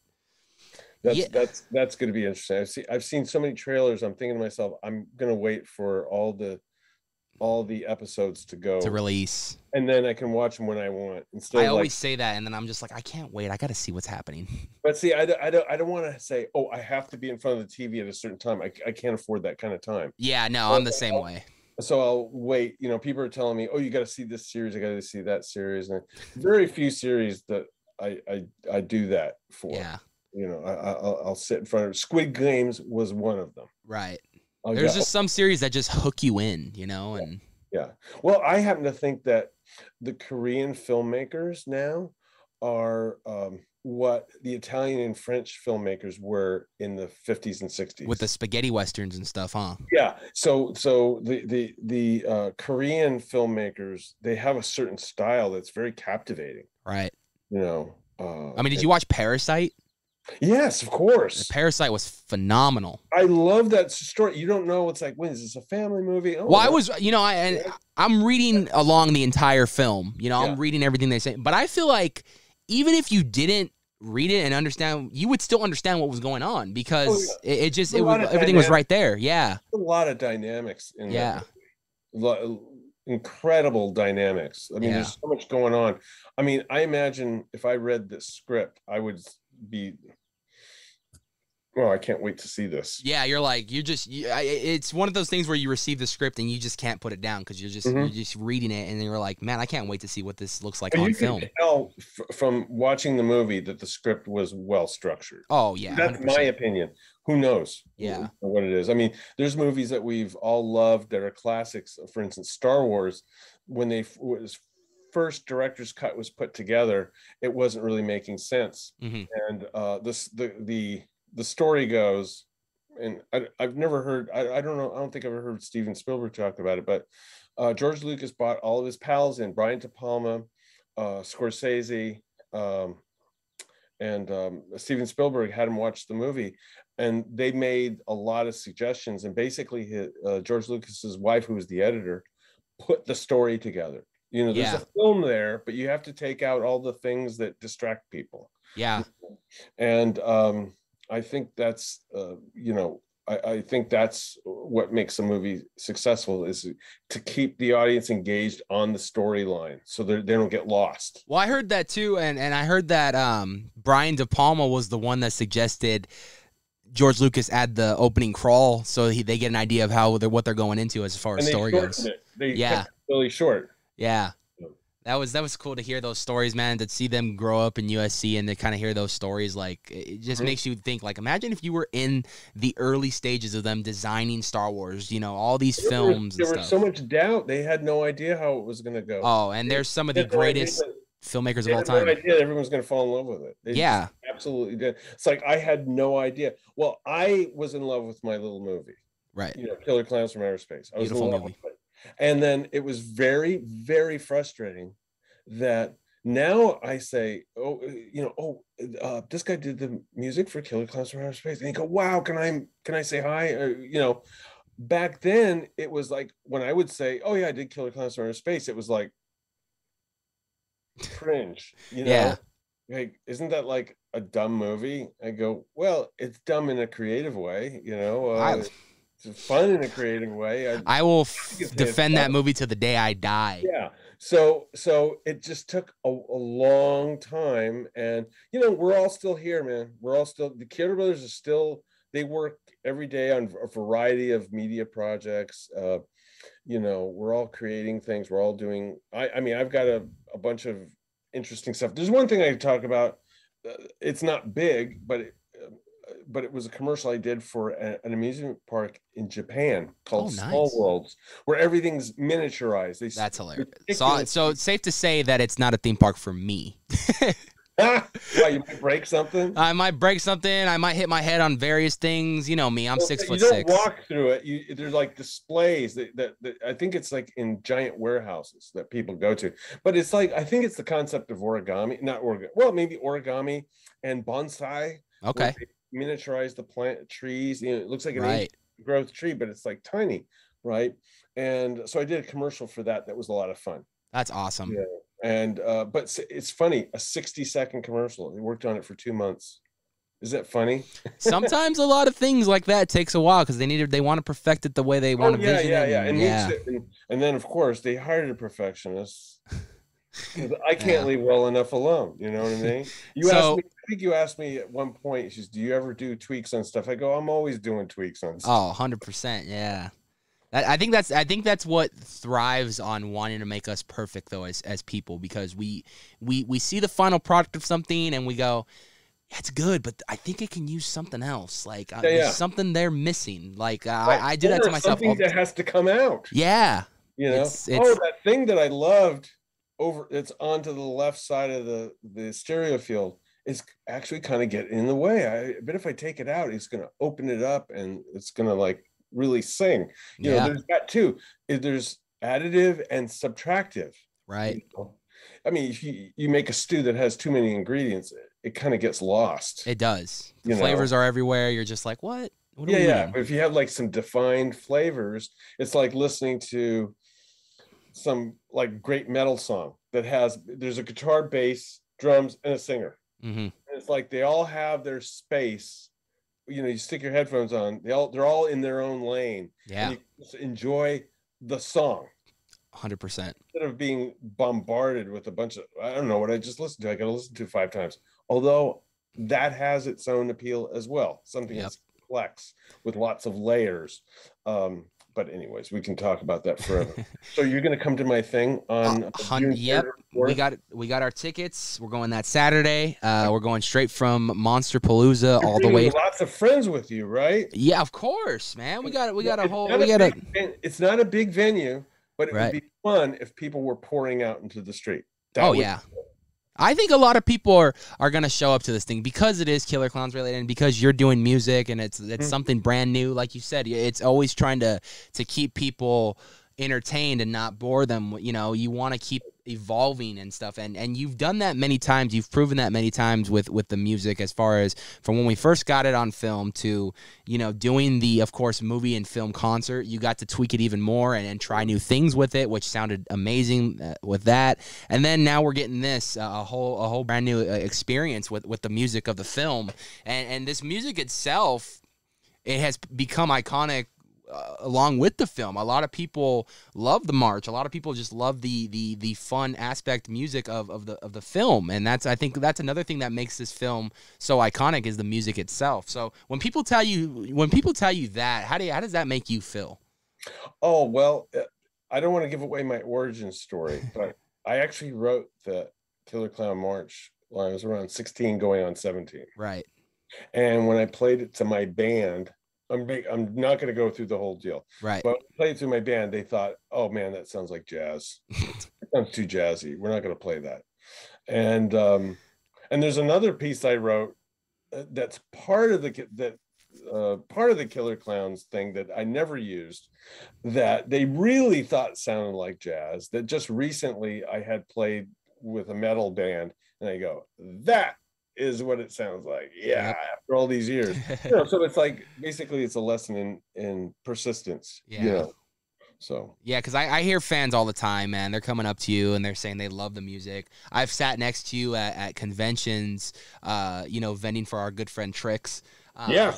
B: That's
A: Yeah.
B: that's that's going to be interesting. I've seen I've seen so many trailers. I'm thinking to myself, I'm going to wait for all the all the episodes to go,
A: to release,
B: and then I can watch them when I want. Instead
A: I always
B: like,
A: say that, and then I'm just like, I can't wait. I got to see what's happening.
B: but see, I don't I don't, I don't want to say, oh, I have to be in front of the TV at a certain time. I, I can't afford that kind of time.
A: Yeah, no, I'm the same way.
B: So I'll wait. You know, people are telling me, oh, you got to see this series. I got to see that series, and very few series that I I, I do that for.
A: Yeah,
B: You know, I, I I'll, I'll sit in front of Squid Games was one of them.
A: right.
B: I'll
A: There's
B: go,
A: just some series that just hook you in, you know, and
B: Yeah. Well, I happen to think that the Korean filmmakers now are um, what the Italian and French filmmakers were in the 50s and 60s.
A: with the spaghetti westerns and stuff, huh?
B: yeah. So so the the the uh, Korean filmmakers they have a certain style that's very captivating.
A: Right.
B: You know. Uh,
A: I mean, did you watch Parasite?
B: Yes, of course.
A: Parasite was phenomenal.
B: I love that story. You don't know. It's like, when is this a family movie? Oh,
A: Well, I was, you know, I and I'm reading along the entire film. You know,
B: Yeah.
A: I'm reading everything they say, but I feel like even if you didn't read it and understand, you would still understand what was going on because oh, it, it just it was everything was right there. Yeah,
B: a lot of dynamics in
A: Yeah.
B: incredible dynamics i mean
A: Yeah.
B: there's so much going on i mean i imagine if i read this script i would be well i can't wait to see this
A: yeah. You're like you're just you, I, it's one of those things where you receive the script and you just can't put it down because you're just
B: Mhm.
A: you're just reading it and you're like, man, I can't wait to see what this looks like
B: But
A: on
B: you
A: film.
B: can tell f- from watching the movie that the script was well structured
A: Oh yeah,
B: that's
A: 100%.
B: my opinion who knows
A: Yeah.
B: what it is i mean there's movies that we've all loved that are classics for instance star wars when they f- was first director's cut was put together it wasn't really making sense
A: Mhm.
B: and uh this the the the story goes and I, i've never heard I, I don't know i don't think i've ever heard steven spielberg talk about it but uh george lucas bought all of his pals in brian de palma uh scorsese um and um, Steven Spielberg had him watch the movie, and they made a lot of suggestions. And basically, his, uh, George Lucas's wife, who was the editor, put the story together. You know, there's
A: Yeah.
B: a film there, but you have to take out all the things that distract people.
A: Yeah,
B: And um, I think that's, uh, you know, I, I think that's what makes a movie successful is to keep the audience engaged on the storyline, so they they don't get lost.
A: Well, I heard that too, and and I heard that um, Brian De Palma was the one that suggested George Lucas add the opening crawl so he, they get an idea of how they're what they're going into as far as story goes.
B: it. They
A: Yeah.
B: really short.
A: Yeah. That was that was cool to hear those stories, man. To see them grow up in USC and to kind of hear those stories, like it just
B: Mhm.
A: makes you think. Like, imagine if you were in the early stages of them designing Star Wars. You know, all these
B: There
A: films
B: was, there
A: and
B: was so much doubt. They had no idea how it was going to go.
A: oh, and there's some of the greatest filmmakers of all
B: had no
A: time.
B: idea that everyone's going to fall in love with it. They
A: Yeah,
B: absolutely did. It's like I had no idea. Well, I was in love with my little movie.
A: right.
B: you know, Killer Klowns from Outer Space. I was in love
A: movie.
B: with it. And then it was very, very frustrating that now I say, oh, uh, you know, oh, uh, this guy did the music for Killer Klowns from Outer Space, and you go, wow, can I, can I say hi? Or, you know, back then it was like when I would say, oh yeah, I did Killer Klowns from Outer Space, it was like cringe, you know.
A: Yeah.
B: Like, isn't that like a dumb movie? I go, well, it's dumb in a creative way, you know. Uh,
A: I-
B: fun in a creative way. I,
A: I will f- defend that movie to the day I die.
B: yeah so so it just took a, a long time and you know we're all still here man. We're all still the Chiodo brothers are still they work every day on a variety of media projects uh you know we're all creating things we're all doing i i mean i've got a, a bunch of interesting stuff. There's one thing i talk about uh, it's not big but it, but it was a commercial I did for a- an amusement park in Japan called
A: Oh,
B: Small. Worlds, where everything's miniaturized. They
A: That's hilarious. So, so it's safe to say that it's not a theme park for me.
B: Why, you might break something.
A: I might break something. I might hit my head on various things. You know me. I'm
B: Well,
A: six
B: you
A: foot
B: don't
A: six.
B: walk through it. You there's like displays that, that, that I think it's like in giant warehouses that people go to. But it's like I think it's the concept of origami, not origami. Well, maybe origami and bonsai.
A: Okay.
B: Miniaturize the plant trees. You know, it looks like an
A: Right.
B: growth tree, but it's like tiny, right? And so I did a commercial for that. That was a lot of fun.
A: That's awesome.
B: Yeah. And uh, but it's funny, a 60 second commercial. They worked on it for two months. Is that funny?
A: Sometimes a lot of things like that takes a while because they need to, they want to perfect it the way they want to
B: Oh, yeah,
A: vision
B: yeah,
A: it.
B: yeah.
A: and-
B: And,
A: yeah.
B: and, and then of course they hired a perfectionist. I can't
A: Yeah.
B: leave well enough alone. You know what I mean? You
A: So-
B: asked me, think you asked me at one point, she says, Do you ever do tweaks on stuff? I go, I'm always doing tweaks on stuff.
A: Oh, 100 percent. Yeah. I think that's I think that's what thrives on wanting to make us perfect though as as people because we we we see the final product of something and we go, it's good, but I think it can use something else. Like uh,
B: Yeah,
A: there's
B: yeah.
A: something they're missing. Like uh,
B: Right.
A: I, I do that to myself.
B: Something that has to come out.
A: Yeah.
B: You know,
A: It's-
B: oh, that thing that I loved over it's onto the left side of the the stereo field is actually kind of getting in the way. I bet if I take it out, it's gonna open it up and it's gonna like really sing. You know, there's that too. There's additive and subtractive.
A: Right.
B: you know. I mean, if you, you make a stew that has too many ingredients, it, it kind of gets lost.
A: It does. The
B: You know.
A: flavors are everywhere. You're just like, what? What
B: yeah, yeah. But if you have like some defined flavors, it's like listening to some like great metal song that has there's a guitar, bass, drums, and a singer.
A: Hmm
B: it's like they all have their space. You know, you stick your headphones on, they all they're all in their own lane.
A: Yeah.
B: And you just enjoy the song
A: 100 percent.
B: instead of being bombarded with a bunch of I don't know what I just listened to. I gotta listen to five times. Although that has its own appeal as well. Something
A: Yep.
B: that's complex with lots of layers. Um, but anyways, we can talk about that forever. so you're gonna come to my thing on
A: Uh, hun- yep,
B: 3rd
A: We got we got our tickets. We're going that Saturday. Uh, we're going straight from
B: Monsterpalooza
A: all the way.
B: Lots of friends with you, right?
A: Yeah, of course, man. We got we got a
B: It's
A: whole we got a
B: big It's not a big venue, but it
A: Right.
B: would be fun if people were pouring out into the street. That
A: Oh yeah. I think a lot of people are, are gonna show up to this thing because it is Killer Klowns related and because you're doing music and it's it's
B: Mhm.
A: something brand new. Like you said, it's always trying to to keep people entertained and not bore them. You know, you want to keep evolving and stuff, and and you've done that many times. You've proven that many times with with the music, as far as from when we first got it on film to you know doing the of course movie and film concert. You got to tweak it even more and, and try new things with it, which sounded amazing uh, with that. And then now we're getting this uh, a whole a whole brand new uh, experience with with the music of the film, and and this music itself, it has become iconic. Uh, along with the film, a lot of people love the march. A lot of people just love the the the fun aspect music of, of the of the film, and that's I think that's another thing that makes this film so iconic is the music itself. So when people tell you when people tell you that, how do you, how does that make you feel?
B: Oh well, uh, I don't want to give away my origin story, but I actually wrote the Killer Klown March when I was around 16, going on 17.
A: Right.
B: And when I played it to my band, I'm make, I'm not going to go through the whole deal,
A: Right.
B: but I played it to my band. They thought, "Oh man, that sounds like jazz. sounds too jazzy. We're not going to play that." And um, and there's another piece I wrote uh, that's part of the that uh, part of the Killer Klowns thing that I never used that they really thought sounded like jazz. That just recently I had played with a metal band, and I go, "That is what it sounds like." Yeah,
A: Yep.
B: after all these years. You know, so it's like basically it's a lesson in in persistence.
A: Yeah.
B: You know? So
A: Yeah, because I, I hear fans all the time, man. They're coming up to you and they're saying they love the music. I've sat next to you at, at conventions, uh, you know, vending for our good friend Tricks. Um,
B: Yeah.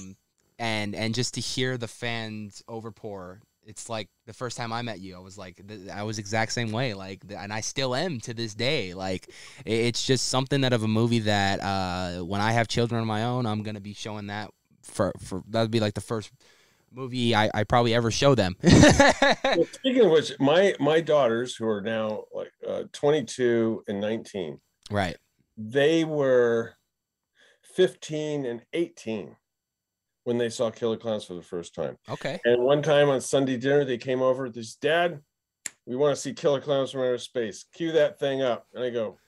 A: and and just to hear the fans overpour it's like the first time I met you, I was like, I was exact same way, like, and I still am to this day. Like, it's just something that of a movie that uh, when I have children of my own, I'm gonna be showing that for for that would be like the first movie I, I probably ever show them.
B: Well, speaking of which, my my daughters who are now like uh, 22 and 19,
A: right.
B: they were 15 and 18 when they saw Killer Klowns for the first time.
A: Okay.
B: And one time on Sunday dinner, they came over. This dad, we want to see Killer Klowns from Outer Space. Cue that thing up. And I go,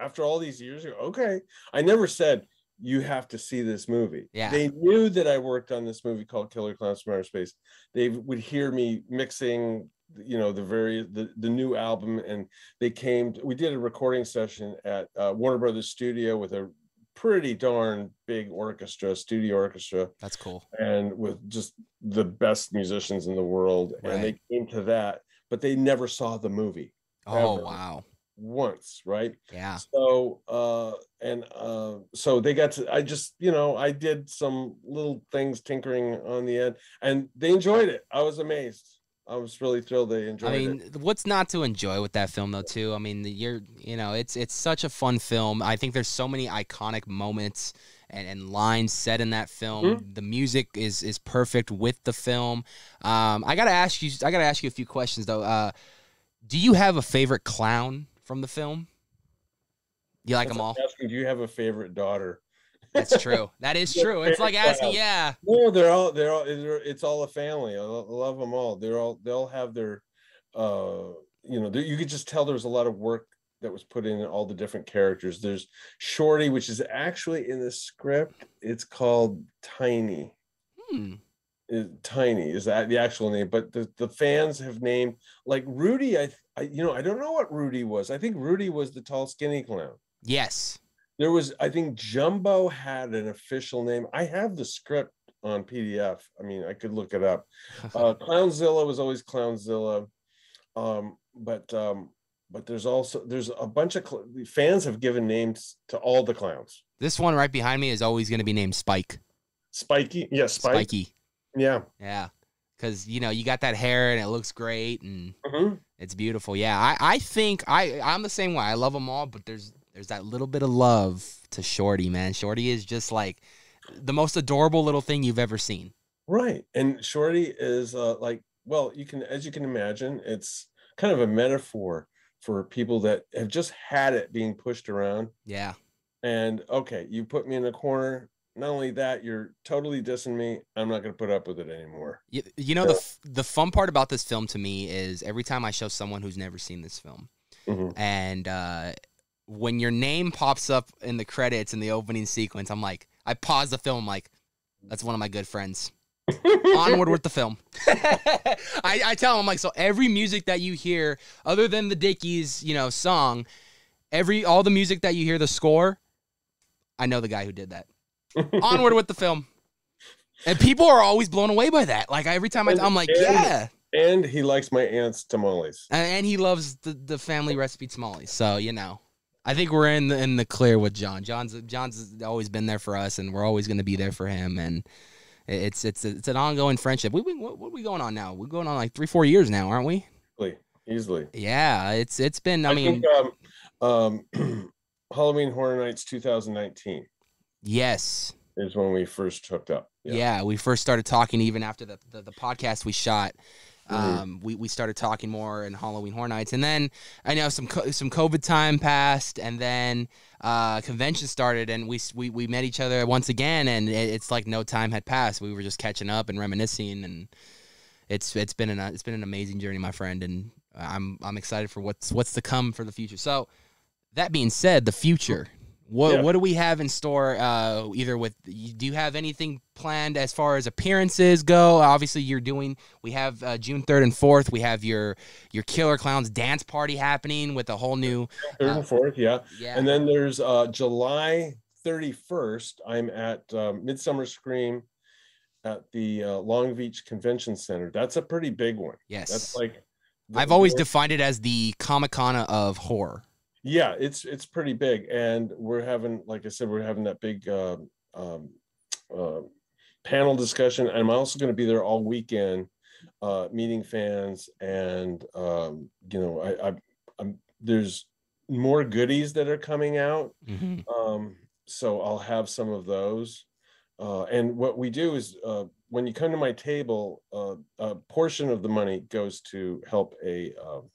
B: after all these years, go, okay. I never said you have to see this movie.
A: Yeah.
B: They knew that I worked on this movie called Killer Klowns from Outer Space. They would hear me mixing, you know, the very the, the new album, and they came. We did a recording session at uh, Warner Brothers Studio with a pretty darn big orchestra, studio orchestra
A: That's cool.
B: and with just the best musicians in the world. And they came to that, but they never saw the movie
A: Oh
B: Ever.
A: wow.
B: once, right?
A: Yeah.
B: So, uh, and uh, so they got to, I just, you know, I did some little things tinkering on the end and they enjoyed it. I was amazed. I was really thrilled they enjoyed it.
A: I mean,
B: it.
A: what's not to enjoy with that film though too? I mean, you're you know, it's it's such a fun film. I think there's so many iconic moments and, and lines said in that film.
B: Mm-hmm.
A: The music is is perfect with the film. Um, I gotta ask you, I gotta ask you a few questions though. Uh, do you have a favorite clown from the film? You like
B: That's
A: them all?
B: Asking, do you have a favorite daughter?
A: That's true. That is true. It's like asking, yeah,
B: No, they're all they're all it's all a family. I love them all. They're all they'll have their uh you know, you could just tell there's a lot of work that was put in all the different characters. There's Shorty, which is actually in the script. It's called Tiny.
A: Hmm.
B: Tiny is that the actual name? But the, the fans have named like Rudy. I, I you know I don't know what Rudy was. I think Rudy was the tall skinny clown
A: yes.
B: There was i think jumbo had an official name i have the script on pdf i mean i could look it up uh clownzilla was always clownzilla um but um but there's also there's a bunch of cl- fans have given names to all the clowns
A: This one right behind me is always going to be named Spike.
B: spiky yeah spike
A: Spiky.
B: yeah
A: Yeah. Cause you know, you got that hair and it looks great and
B: Mhm.
A: it's beautiful. Yeah. I, I think I I'm the same way. I love them all, but there's there's that little bit of love to Shorty, man. Shorty is just like the most adorable little thing you've ever seen.
B: right and shorty is uh like well you can as you can imagine it's kind of a metaphor for people that have just had it being pushed around
A: Yeah.
B: and okay, you put me in a corner. Not only that, you're totally dissing me. I'm not going to put up with it anymore.
A: You, you know the f- the fun part about this film to me is every time I show someone who's never seen this film
B: Mhm.
A: and uh when your name pops up in the credits in the opening sequence, I'm like, I pause the film, like, that's one of my good friends. onward with the film. I, I tell them like so every music that you hear, other than the Dickies, you know, song, every all the music that you hear, the score, I know the guy who did that. onward with the film. And people are always blown away by that. Like every time I, I'm like,
B: And-
A: yeah.
B: And he likes my aunt's tamales.
A: And, and he loves the, the family recipe tamales. So you know, I think we're in the in the clear with John. John's John's always been there for us, and we're always going to be there for him. And it's it's it's an ongoing friendship. We, we what, what are we going on now? We're going on like three four years now, aren't we?
B: Easily. Easily.
A: Yeah, it's it's been. I,
B: I,
A: mean,
B: think um, um, Halloween Horror Nights 2019
A: yes,
B: is when we first hooked up.
A: yeah. We first started talking even after the the, the podcast we shot. Um, we, we started talking more in Halloween Horror Nights, and then I know some co- some COVID time passed, and then uh, convention started, and we, we we met each other once again, and it, it's like no time had passed. We were just catching up and reminiscing, and it's it's been an it's been an amazing journey, my friend, and I'm I'm excited for what's what's to come for the future. So that being said, the future. What,
B: Yeah.
A: what do we have in store? Uh, either with do you have anything planned as far as appearances go? Obviously, you're doing. We have uh, June third and fourth. We have your your Killer Klowns dance party happening with a whole new.
B: Third
A: Uh,
B: and fourth, yeah.
A: Yeah,
B: And then there's uh, July 31st. I'm at um, Midsummer Scream at the uh, Long Beach Convention Center. That's a pretty big one.
A: yes,
B: That's like
A: I've always
B: the-
A: defined it as the Comic Con of horror.
B: Yeah it's it's pretty big and we're having like i said we're having that big um um uh, panel discussion. I'm also going to be there all weekend, uh, meeting fans, and um, you know, I, I, I'm there's more goodies that are coming out.
A: Mhm.
B: Um, so I'll have some of those. Uh, and what we do is uh, when you come to my table, uh, a portion of the money goes to help a um,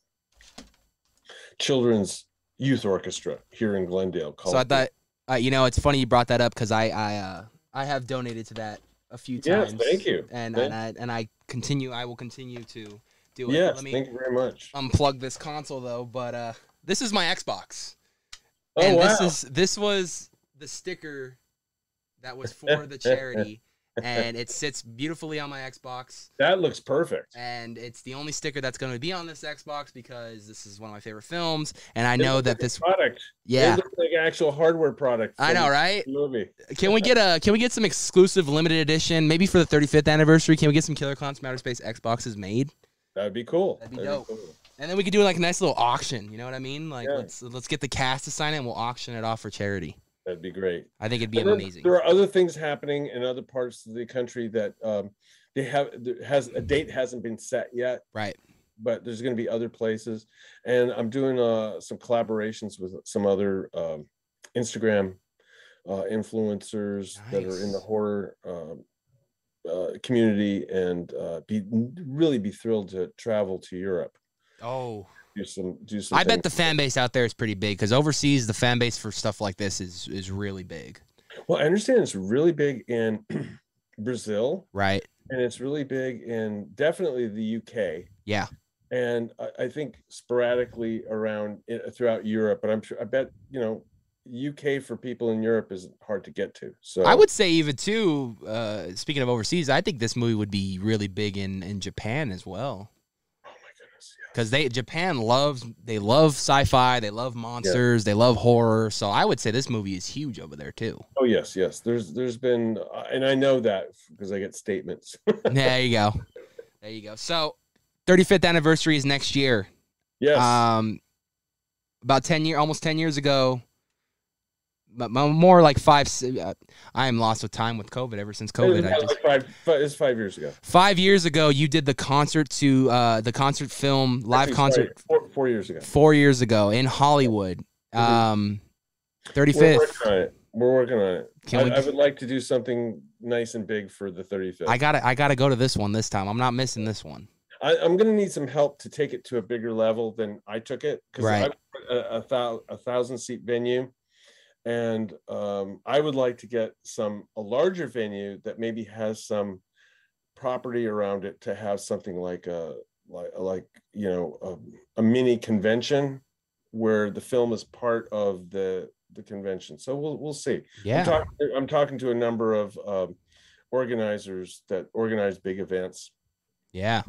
B: children's youth orchestra here in Glendale. Called
A: So I thought, uh, you know, it's funny you brought that up because I I uh, I have donated to that a few times.
B: Yes, thank you.
A: And
B: Thank-
A: and I and I continue. I will continue to do it.
B: yes,
A: Let me
B: thank you very much.
A: unplug this console though. But uh, this is my Xbox.
B: Oh
A: and
B: wow!
A: this is this was the sticker that was for the charity and it sits beautifully on my Xbox
B: that looks perfect.
A: and it's the only sticker that's going to be on this Xbox because this is one of my favorite films and I
B: It
A: know that
B: like
A: this
B: product.
A: yeah
B: it looks like actual hardware product.
A: I know right
B: Movie.
A: can we get a can we get some exclusive limited edition maybe for the 35th anniversary can we get some Killer Klowns from Outer Space Xboxes made
B: That'd be cool.
A: That'd be dope. and then we could do like a nice little auction you know what I mean like
B: Yeah.
A: let's let's get the cast to sign it and we'll auction it off for charity
B: That'd be great.
A: I think it'd be
B: And
A: amazing.
B: There are other things happening in other parts of the country that um, they have there has a date hasn't been set yet,
A: right.
B: But there's going to be other places, and I'm doing uh, some collaborations with some other um, Instagram uh, influencers that are in the horror um, uh, community, and uh, be really be thrilled to travel to Europe.
A: oh
B: Do some do some.
A: I bet the fan base out there is pretty big because overseas the fan base for stuff like this is is really big,
B: Well, I understand it's really big in Brazil.
A: right?
B: and it's really big in definitely the UK
A: Yeah,
B: and I, I think sporadically around i- throughout Europe. But I'm sure I bet you know UK for people in Europe is hard to get to. So
A: I would say even too. Uh, speaking of overseas, I think this movie would be really big in in Japan as well
B: Oh my goodness, yeah.
A: Because they Japan loves they love sci-fi, they love monsters, they love horror. So I would say this movie is huge over there too.
B: Oh yes, yes. There's there's been uh, and I know that because I get statements.
A: there you go, there you go. So 35th anniversary is next year.
B: yes.
A: Um, about ten year, almost ten years ago, but more like five. Uh, I am lost with time with COVID. Ever since
B: It was
A: COVID, I just
B: five, five, it's five years ago.
A: five years ago you did the concert to uh, the concert film live
B: Actually,
A: concert
B: four, four years ago.
A: four years ago in Hollywood.
B: Mhm.
A: Um, thirty
B: We're working on it. We're working on it. I,
A: we-
B: I would like to do something nice and big for the 35th.
A: I gotta I gotta go to this one this time. I'm not missing this one.
B: I, I'm going to need some help to take it to a bigger level than I took it because
A: Right.
B: I a, a, thou, a thousand seat venue, and um, I would like to get some a larger venue that maybe has some property around it to have something like a like like you know a, a mini convention where the film is part of the the convention. So we'll we'll see. I'm,
A: Yeah.
B: talking, I'm talking to a number of um, organizers that organize big events
A: Yeah.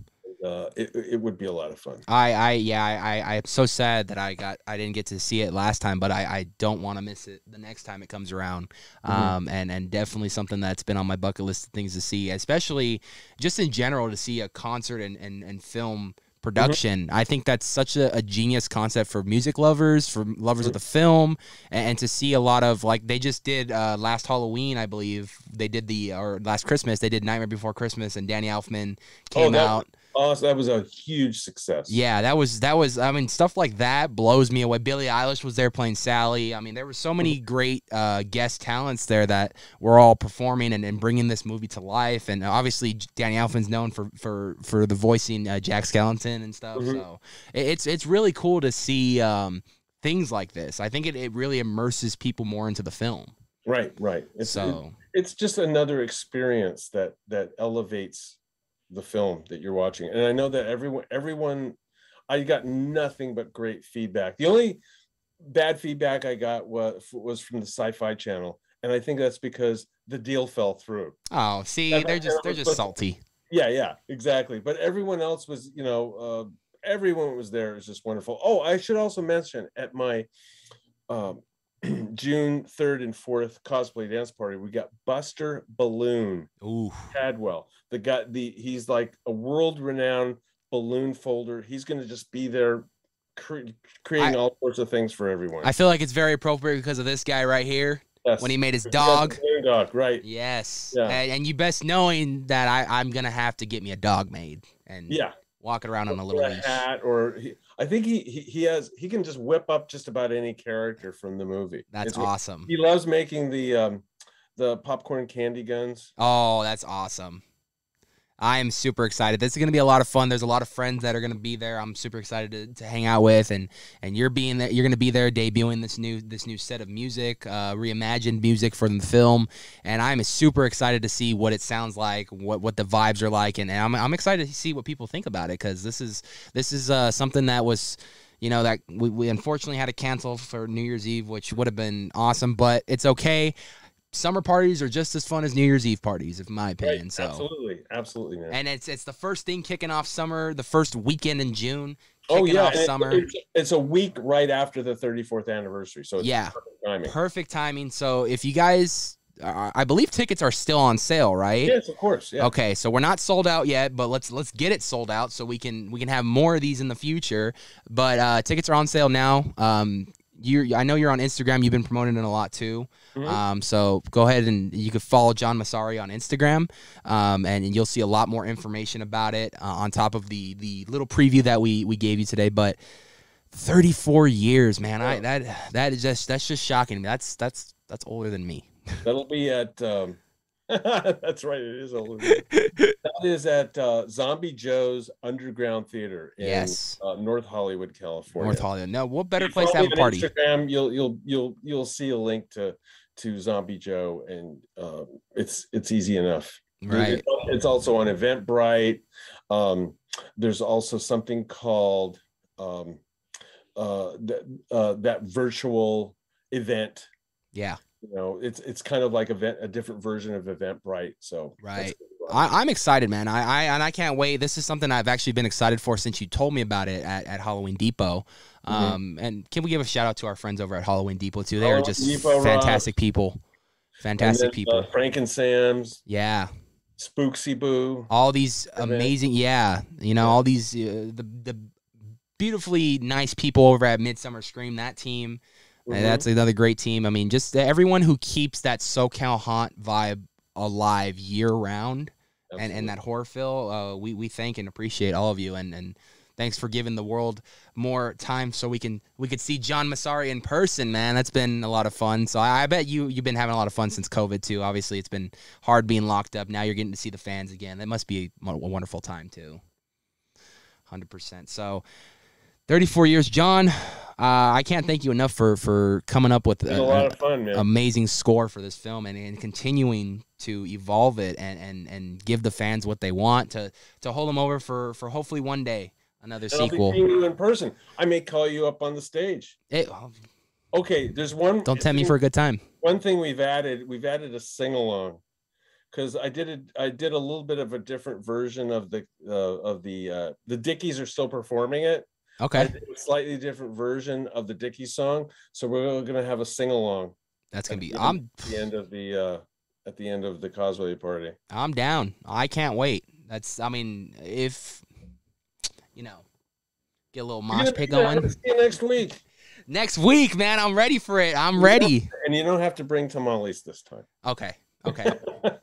B: Uh, it, it would be a lot of fun.
A: I, I, yeah, I, I, I'm so sad that I got, I didn't get to see it last time, but I, I don't want to miss it the next time it comes around.
B: Mhm.
A: Um, and, and definitely something that's been on my bucket list of things to see, especially just in general to see a concert and, and, and film production. I think that's such a, a genius concept for music lovers, for lovers of the film, and, and to see a lot of like they just did uh, last Halloween, I believe they did the or last Christmas they did Nightmare Before Christmas, and Danny Elfman came
B: that-
A: out.
B: Oh, that was a huge success.
A: Yeah, that was that was. I mean, stuff like that blows me away. Billie Eilish was there playing Sally. I mean, there were so many great uh, guest talents there that were all performing and, and bringing this movie to life. And obviously, Danny Elfman's known for for for the voicing uh, Jack Skellington and stuff.
B: Mhm.
A: So it- it's it's really cool to see um, things like this. I think it, it really immerses people more into the film.
B: Right, right. It's
A: so
B: it's just another experience that that elevates the film that you're watching. And I know that everyone everyone I got nothing but great feedback. The only bad feedback I got was was from the Sci-Fi Channel, and I think that's because the deal fell through.
A: oh, see, they're just they're just salty.
B: Yeah, yeah, exactly. But everyone else was, you know, uh, everyone was there. It was just wonderful. Oh, I should also mention at my um, June 3rd and 4th cosplay dance party, we got Buster Balloon
A: Ooh,
B: Cadwell. The guy, the he's like a world-renowned balloon folder. He's going to just be there cre- creating
A: I-
B: all sorts of things for everyone.
A: I feel like it's very appropriate because of this guy right here.
B: Yes.
A: when he made his dog.
B: dog, right?
A: Yes,
B: Yeah.
A: and, and you best knowing that I, I'm gonna have to get me a dog made and
B: Yeah,
A: walk it around on a little
B: a hat, or he, I think he, he he has he can just whip up just about any character from the movie.
A: That's
B: It's-
A: awesome.
B: He loves making the um the popcorn candy guns.
A: Oh, that's awesome. I am super excited. This is going to be a lot of fun. There's a lot of friends that are going to be there. I'm super excited to, to hang out with, and and you're being there. You're going to be there debuting this new this new set of music, uh, reimagined music for the film, and I'm super excited to see what it sounds like, what what the vibes are like, and, and I'm I'm excited to see what people think about it because this is this is uh, something that was. You know that we, we unfortunately had to cancel for New Year's Eve, which would have been awesome, but it's okay summer parties are just as fun as New Year's Eve parties, in my opinion.
B: Right,
A: So,
B: absolutely, absolutely, man.
A: and it's it's the first thing kicking off summer, the first weekend in June.
B: oh yeah,
A: off
B: and it-
A: summer.
B: it's, a week right after the 34th anniversary, so it's
A: Yeah.
B: perfect timing.
A: Perfect timing. So if you guys, uh, I believe tickets are still on sale, right?
B: Yes, of course. Yeah.
A: Okay, so we're not sold out yet, but let's let's get it sold out so we can we can have more of these in the future. But uh, tickets are on sale now. Um, you, I know you're on Instagram. You've been promoting it a lot too.
B: Mhm.
A: Um, so go ahead and you can follow John Massari on Instagram, um, and, you'll see a lot more information about it uh, on top of the the little preview that we we gave you today. But 34 years, man, I that that is just that's just shocking. That's that's that's older than me.
B: That'll be at. Um, that's right. It is older. that is at uh, Zombie Joe's Underground Theater in
A: Yes.
B: uh, North Hollywood, California.
A: North Hollywood. No, what better place to have a party?
B: Instagram, you'll you'll you'll you'll see a link to to Zombie Joe, and uh, it's it's easy enough.
A: Right.
B: It's, also on Eventbrite. Um, there's also something called um, uh, that uh, that virtual event.
A: Yeah.
B: You know, it's it's kind of like event a different version of Eventbrite. So
A: Right. I, I'm excited, man. I, I and I can't wait. This is something I've actually been excited for since you told me about it at, at Halloween Depot.
B: Mhm.
A: Um, and can we give a shout out to our friends over at Halloween Depot too? They are just
B: Depot
A: fantastic people. Fantastic
B: then,
A: people.
B: Uh, Frank and Sam's,
A: yeah,
B: Spooksy Boo.
A: all these
B: And then-
A: amazing. Yeah, you know
B: Yeah.
A: all these uh, the the beautifully nice people over at Midsummer Scream. That team. Uh,
B: Mhm.
A: That's another great team. I mean, just everyone who keeps that SoCal haunt vibe alive year round. and,
B: Absolutely.
A: and that horror. Uh, we we thank and appreciate all of you, and and thanks for giving the world more time so we can we could see John Massari in person. Man, that's been a lot of fun. So I, I bet you you've been having a lot of fun since COVID too. Obviously, it's been hard being locked up. Now you're getting to see the fans again. That must be a, a wonderful time too. Hundred percent. So. 34 years, John. Uh, I can't thank you enough for for coming up with a-
B: a lot of fun, man.
A: amazing score for this film and, and continuing to evolve it and, and, and give the fans what they want to to hold them over for, for hopefully one day another
B: And I'll be seeing you in person. I may call you up on the stage.
A: It-
B: Okay, there's one.
A: don't tempt me for a good time.
B: one thing we've added. We've added a sing along because I did it. I did a little bit of a different version of the uh, of the uh, the Dickies are still performing it.
A: Okay,
B: a slightly different version of the Dickies song, so we're gonna have a sing along
A: that's gonna be.
B: at
A: I'm
B: the end of the uh, at the end of the cosplay party.
A: I'm down. I can't wait. That's I mean if you know get a little mosh pit going
B: See you next week,
A: next week, man. I'm ready for it. I'm ready.
B: and you don't have to bring tamales this time.
A: Okay, okay.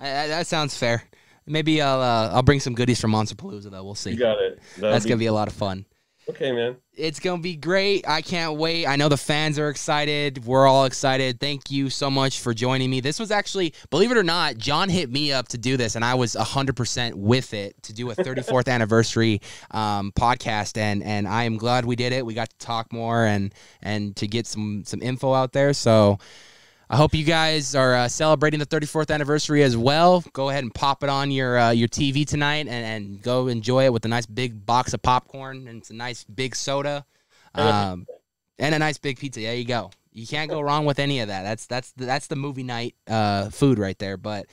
A: That sounds fair. Maybe I'll uh, I'll bring some goodies from Monsterpalooza though. We'll see.
B: You got it. That'll
A: That's
B: be-
A: gonna be a lot of fun.
B: okay, man.
A: It's gonna be great. I can't wait. I know the fans are excited. We're all excited. Thank you so much for joining me. This was actually, believe it or not, John hit me up to do this, and I was hundred percent with it to do a 34th anniversary um, podcast, and and I am glad we did it. We got to talk more and and to get some some info out there. So. I hope you guys are uh, celebrating the 34th anniversary as well. Go ahead and pop it on your uh, your TV tonight and, and go enjoy it with a nice big box of popcorn and some nice big soda, um, and a nice big pizza. There you go. You can't go wrong with any of that. That's that's the, that's the movie night uh, food right there. But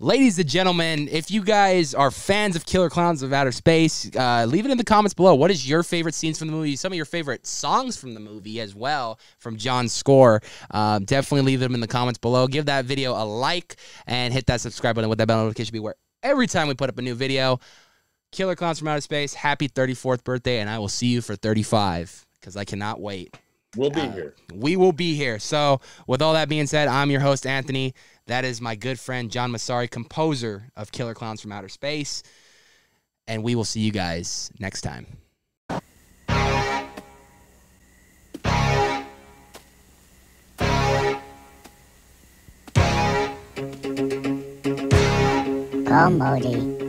A: ladies and gentlemen, if you guys are fans of Killer Klowns of Outer Space, uh, leave it in the comments below. What is your favorite scenes from the movie? Some of your favorite songs from the movie as well from John's score. Um, definitely leave them in the comments below. Give that video a like and hit that subscribe button with that bell notification be where every time we put up a new video. Killer Klowns from Outer Space, happy 34th birthday, and I will see you for 35 because I cannot wait.
B: We'll be
A: Uh,
B: here.
A: we will be here. So, with all that being said, I'm your host, Anthony. That is my good friend, John Massari, composer of Killer Klowns from Outer Space. And we will see you guys next time.
C: Call Modi.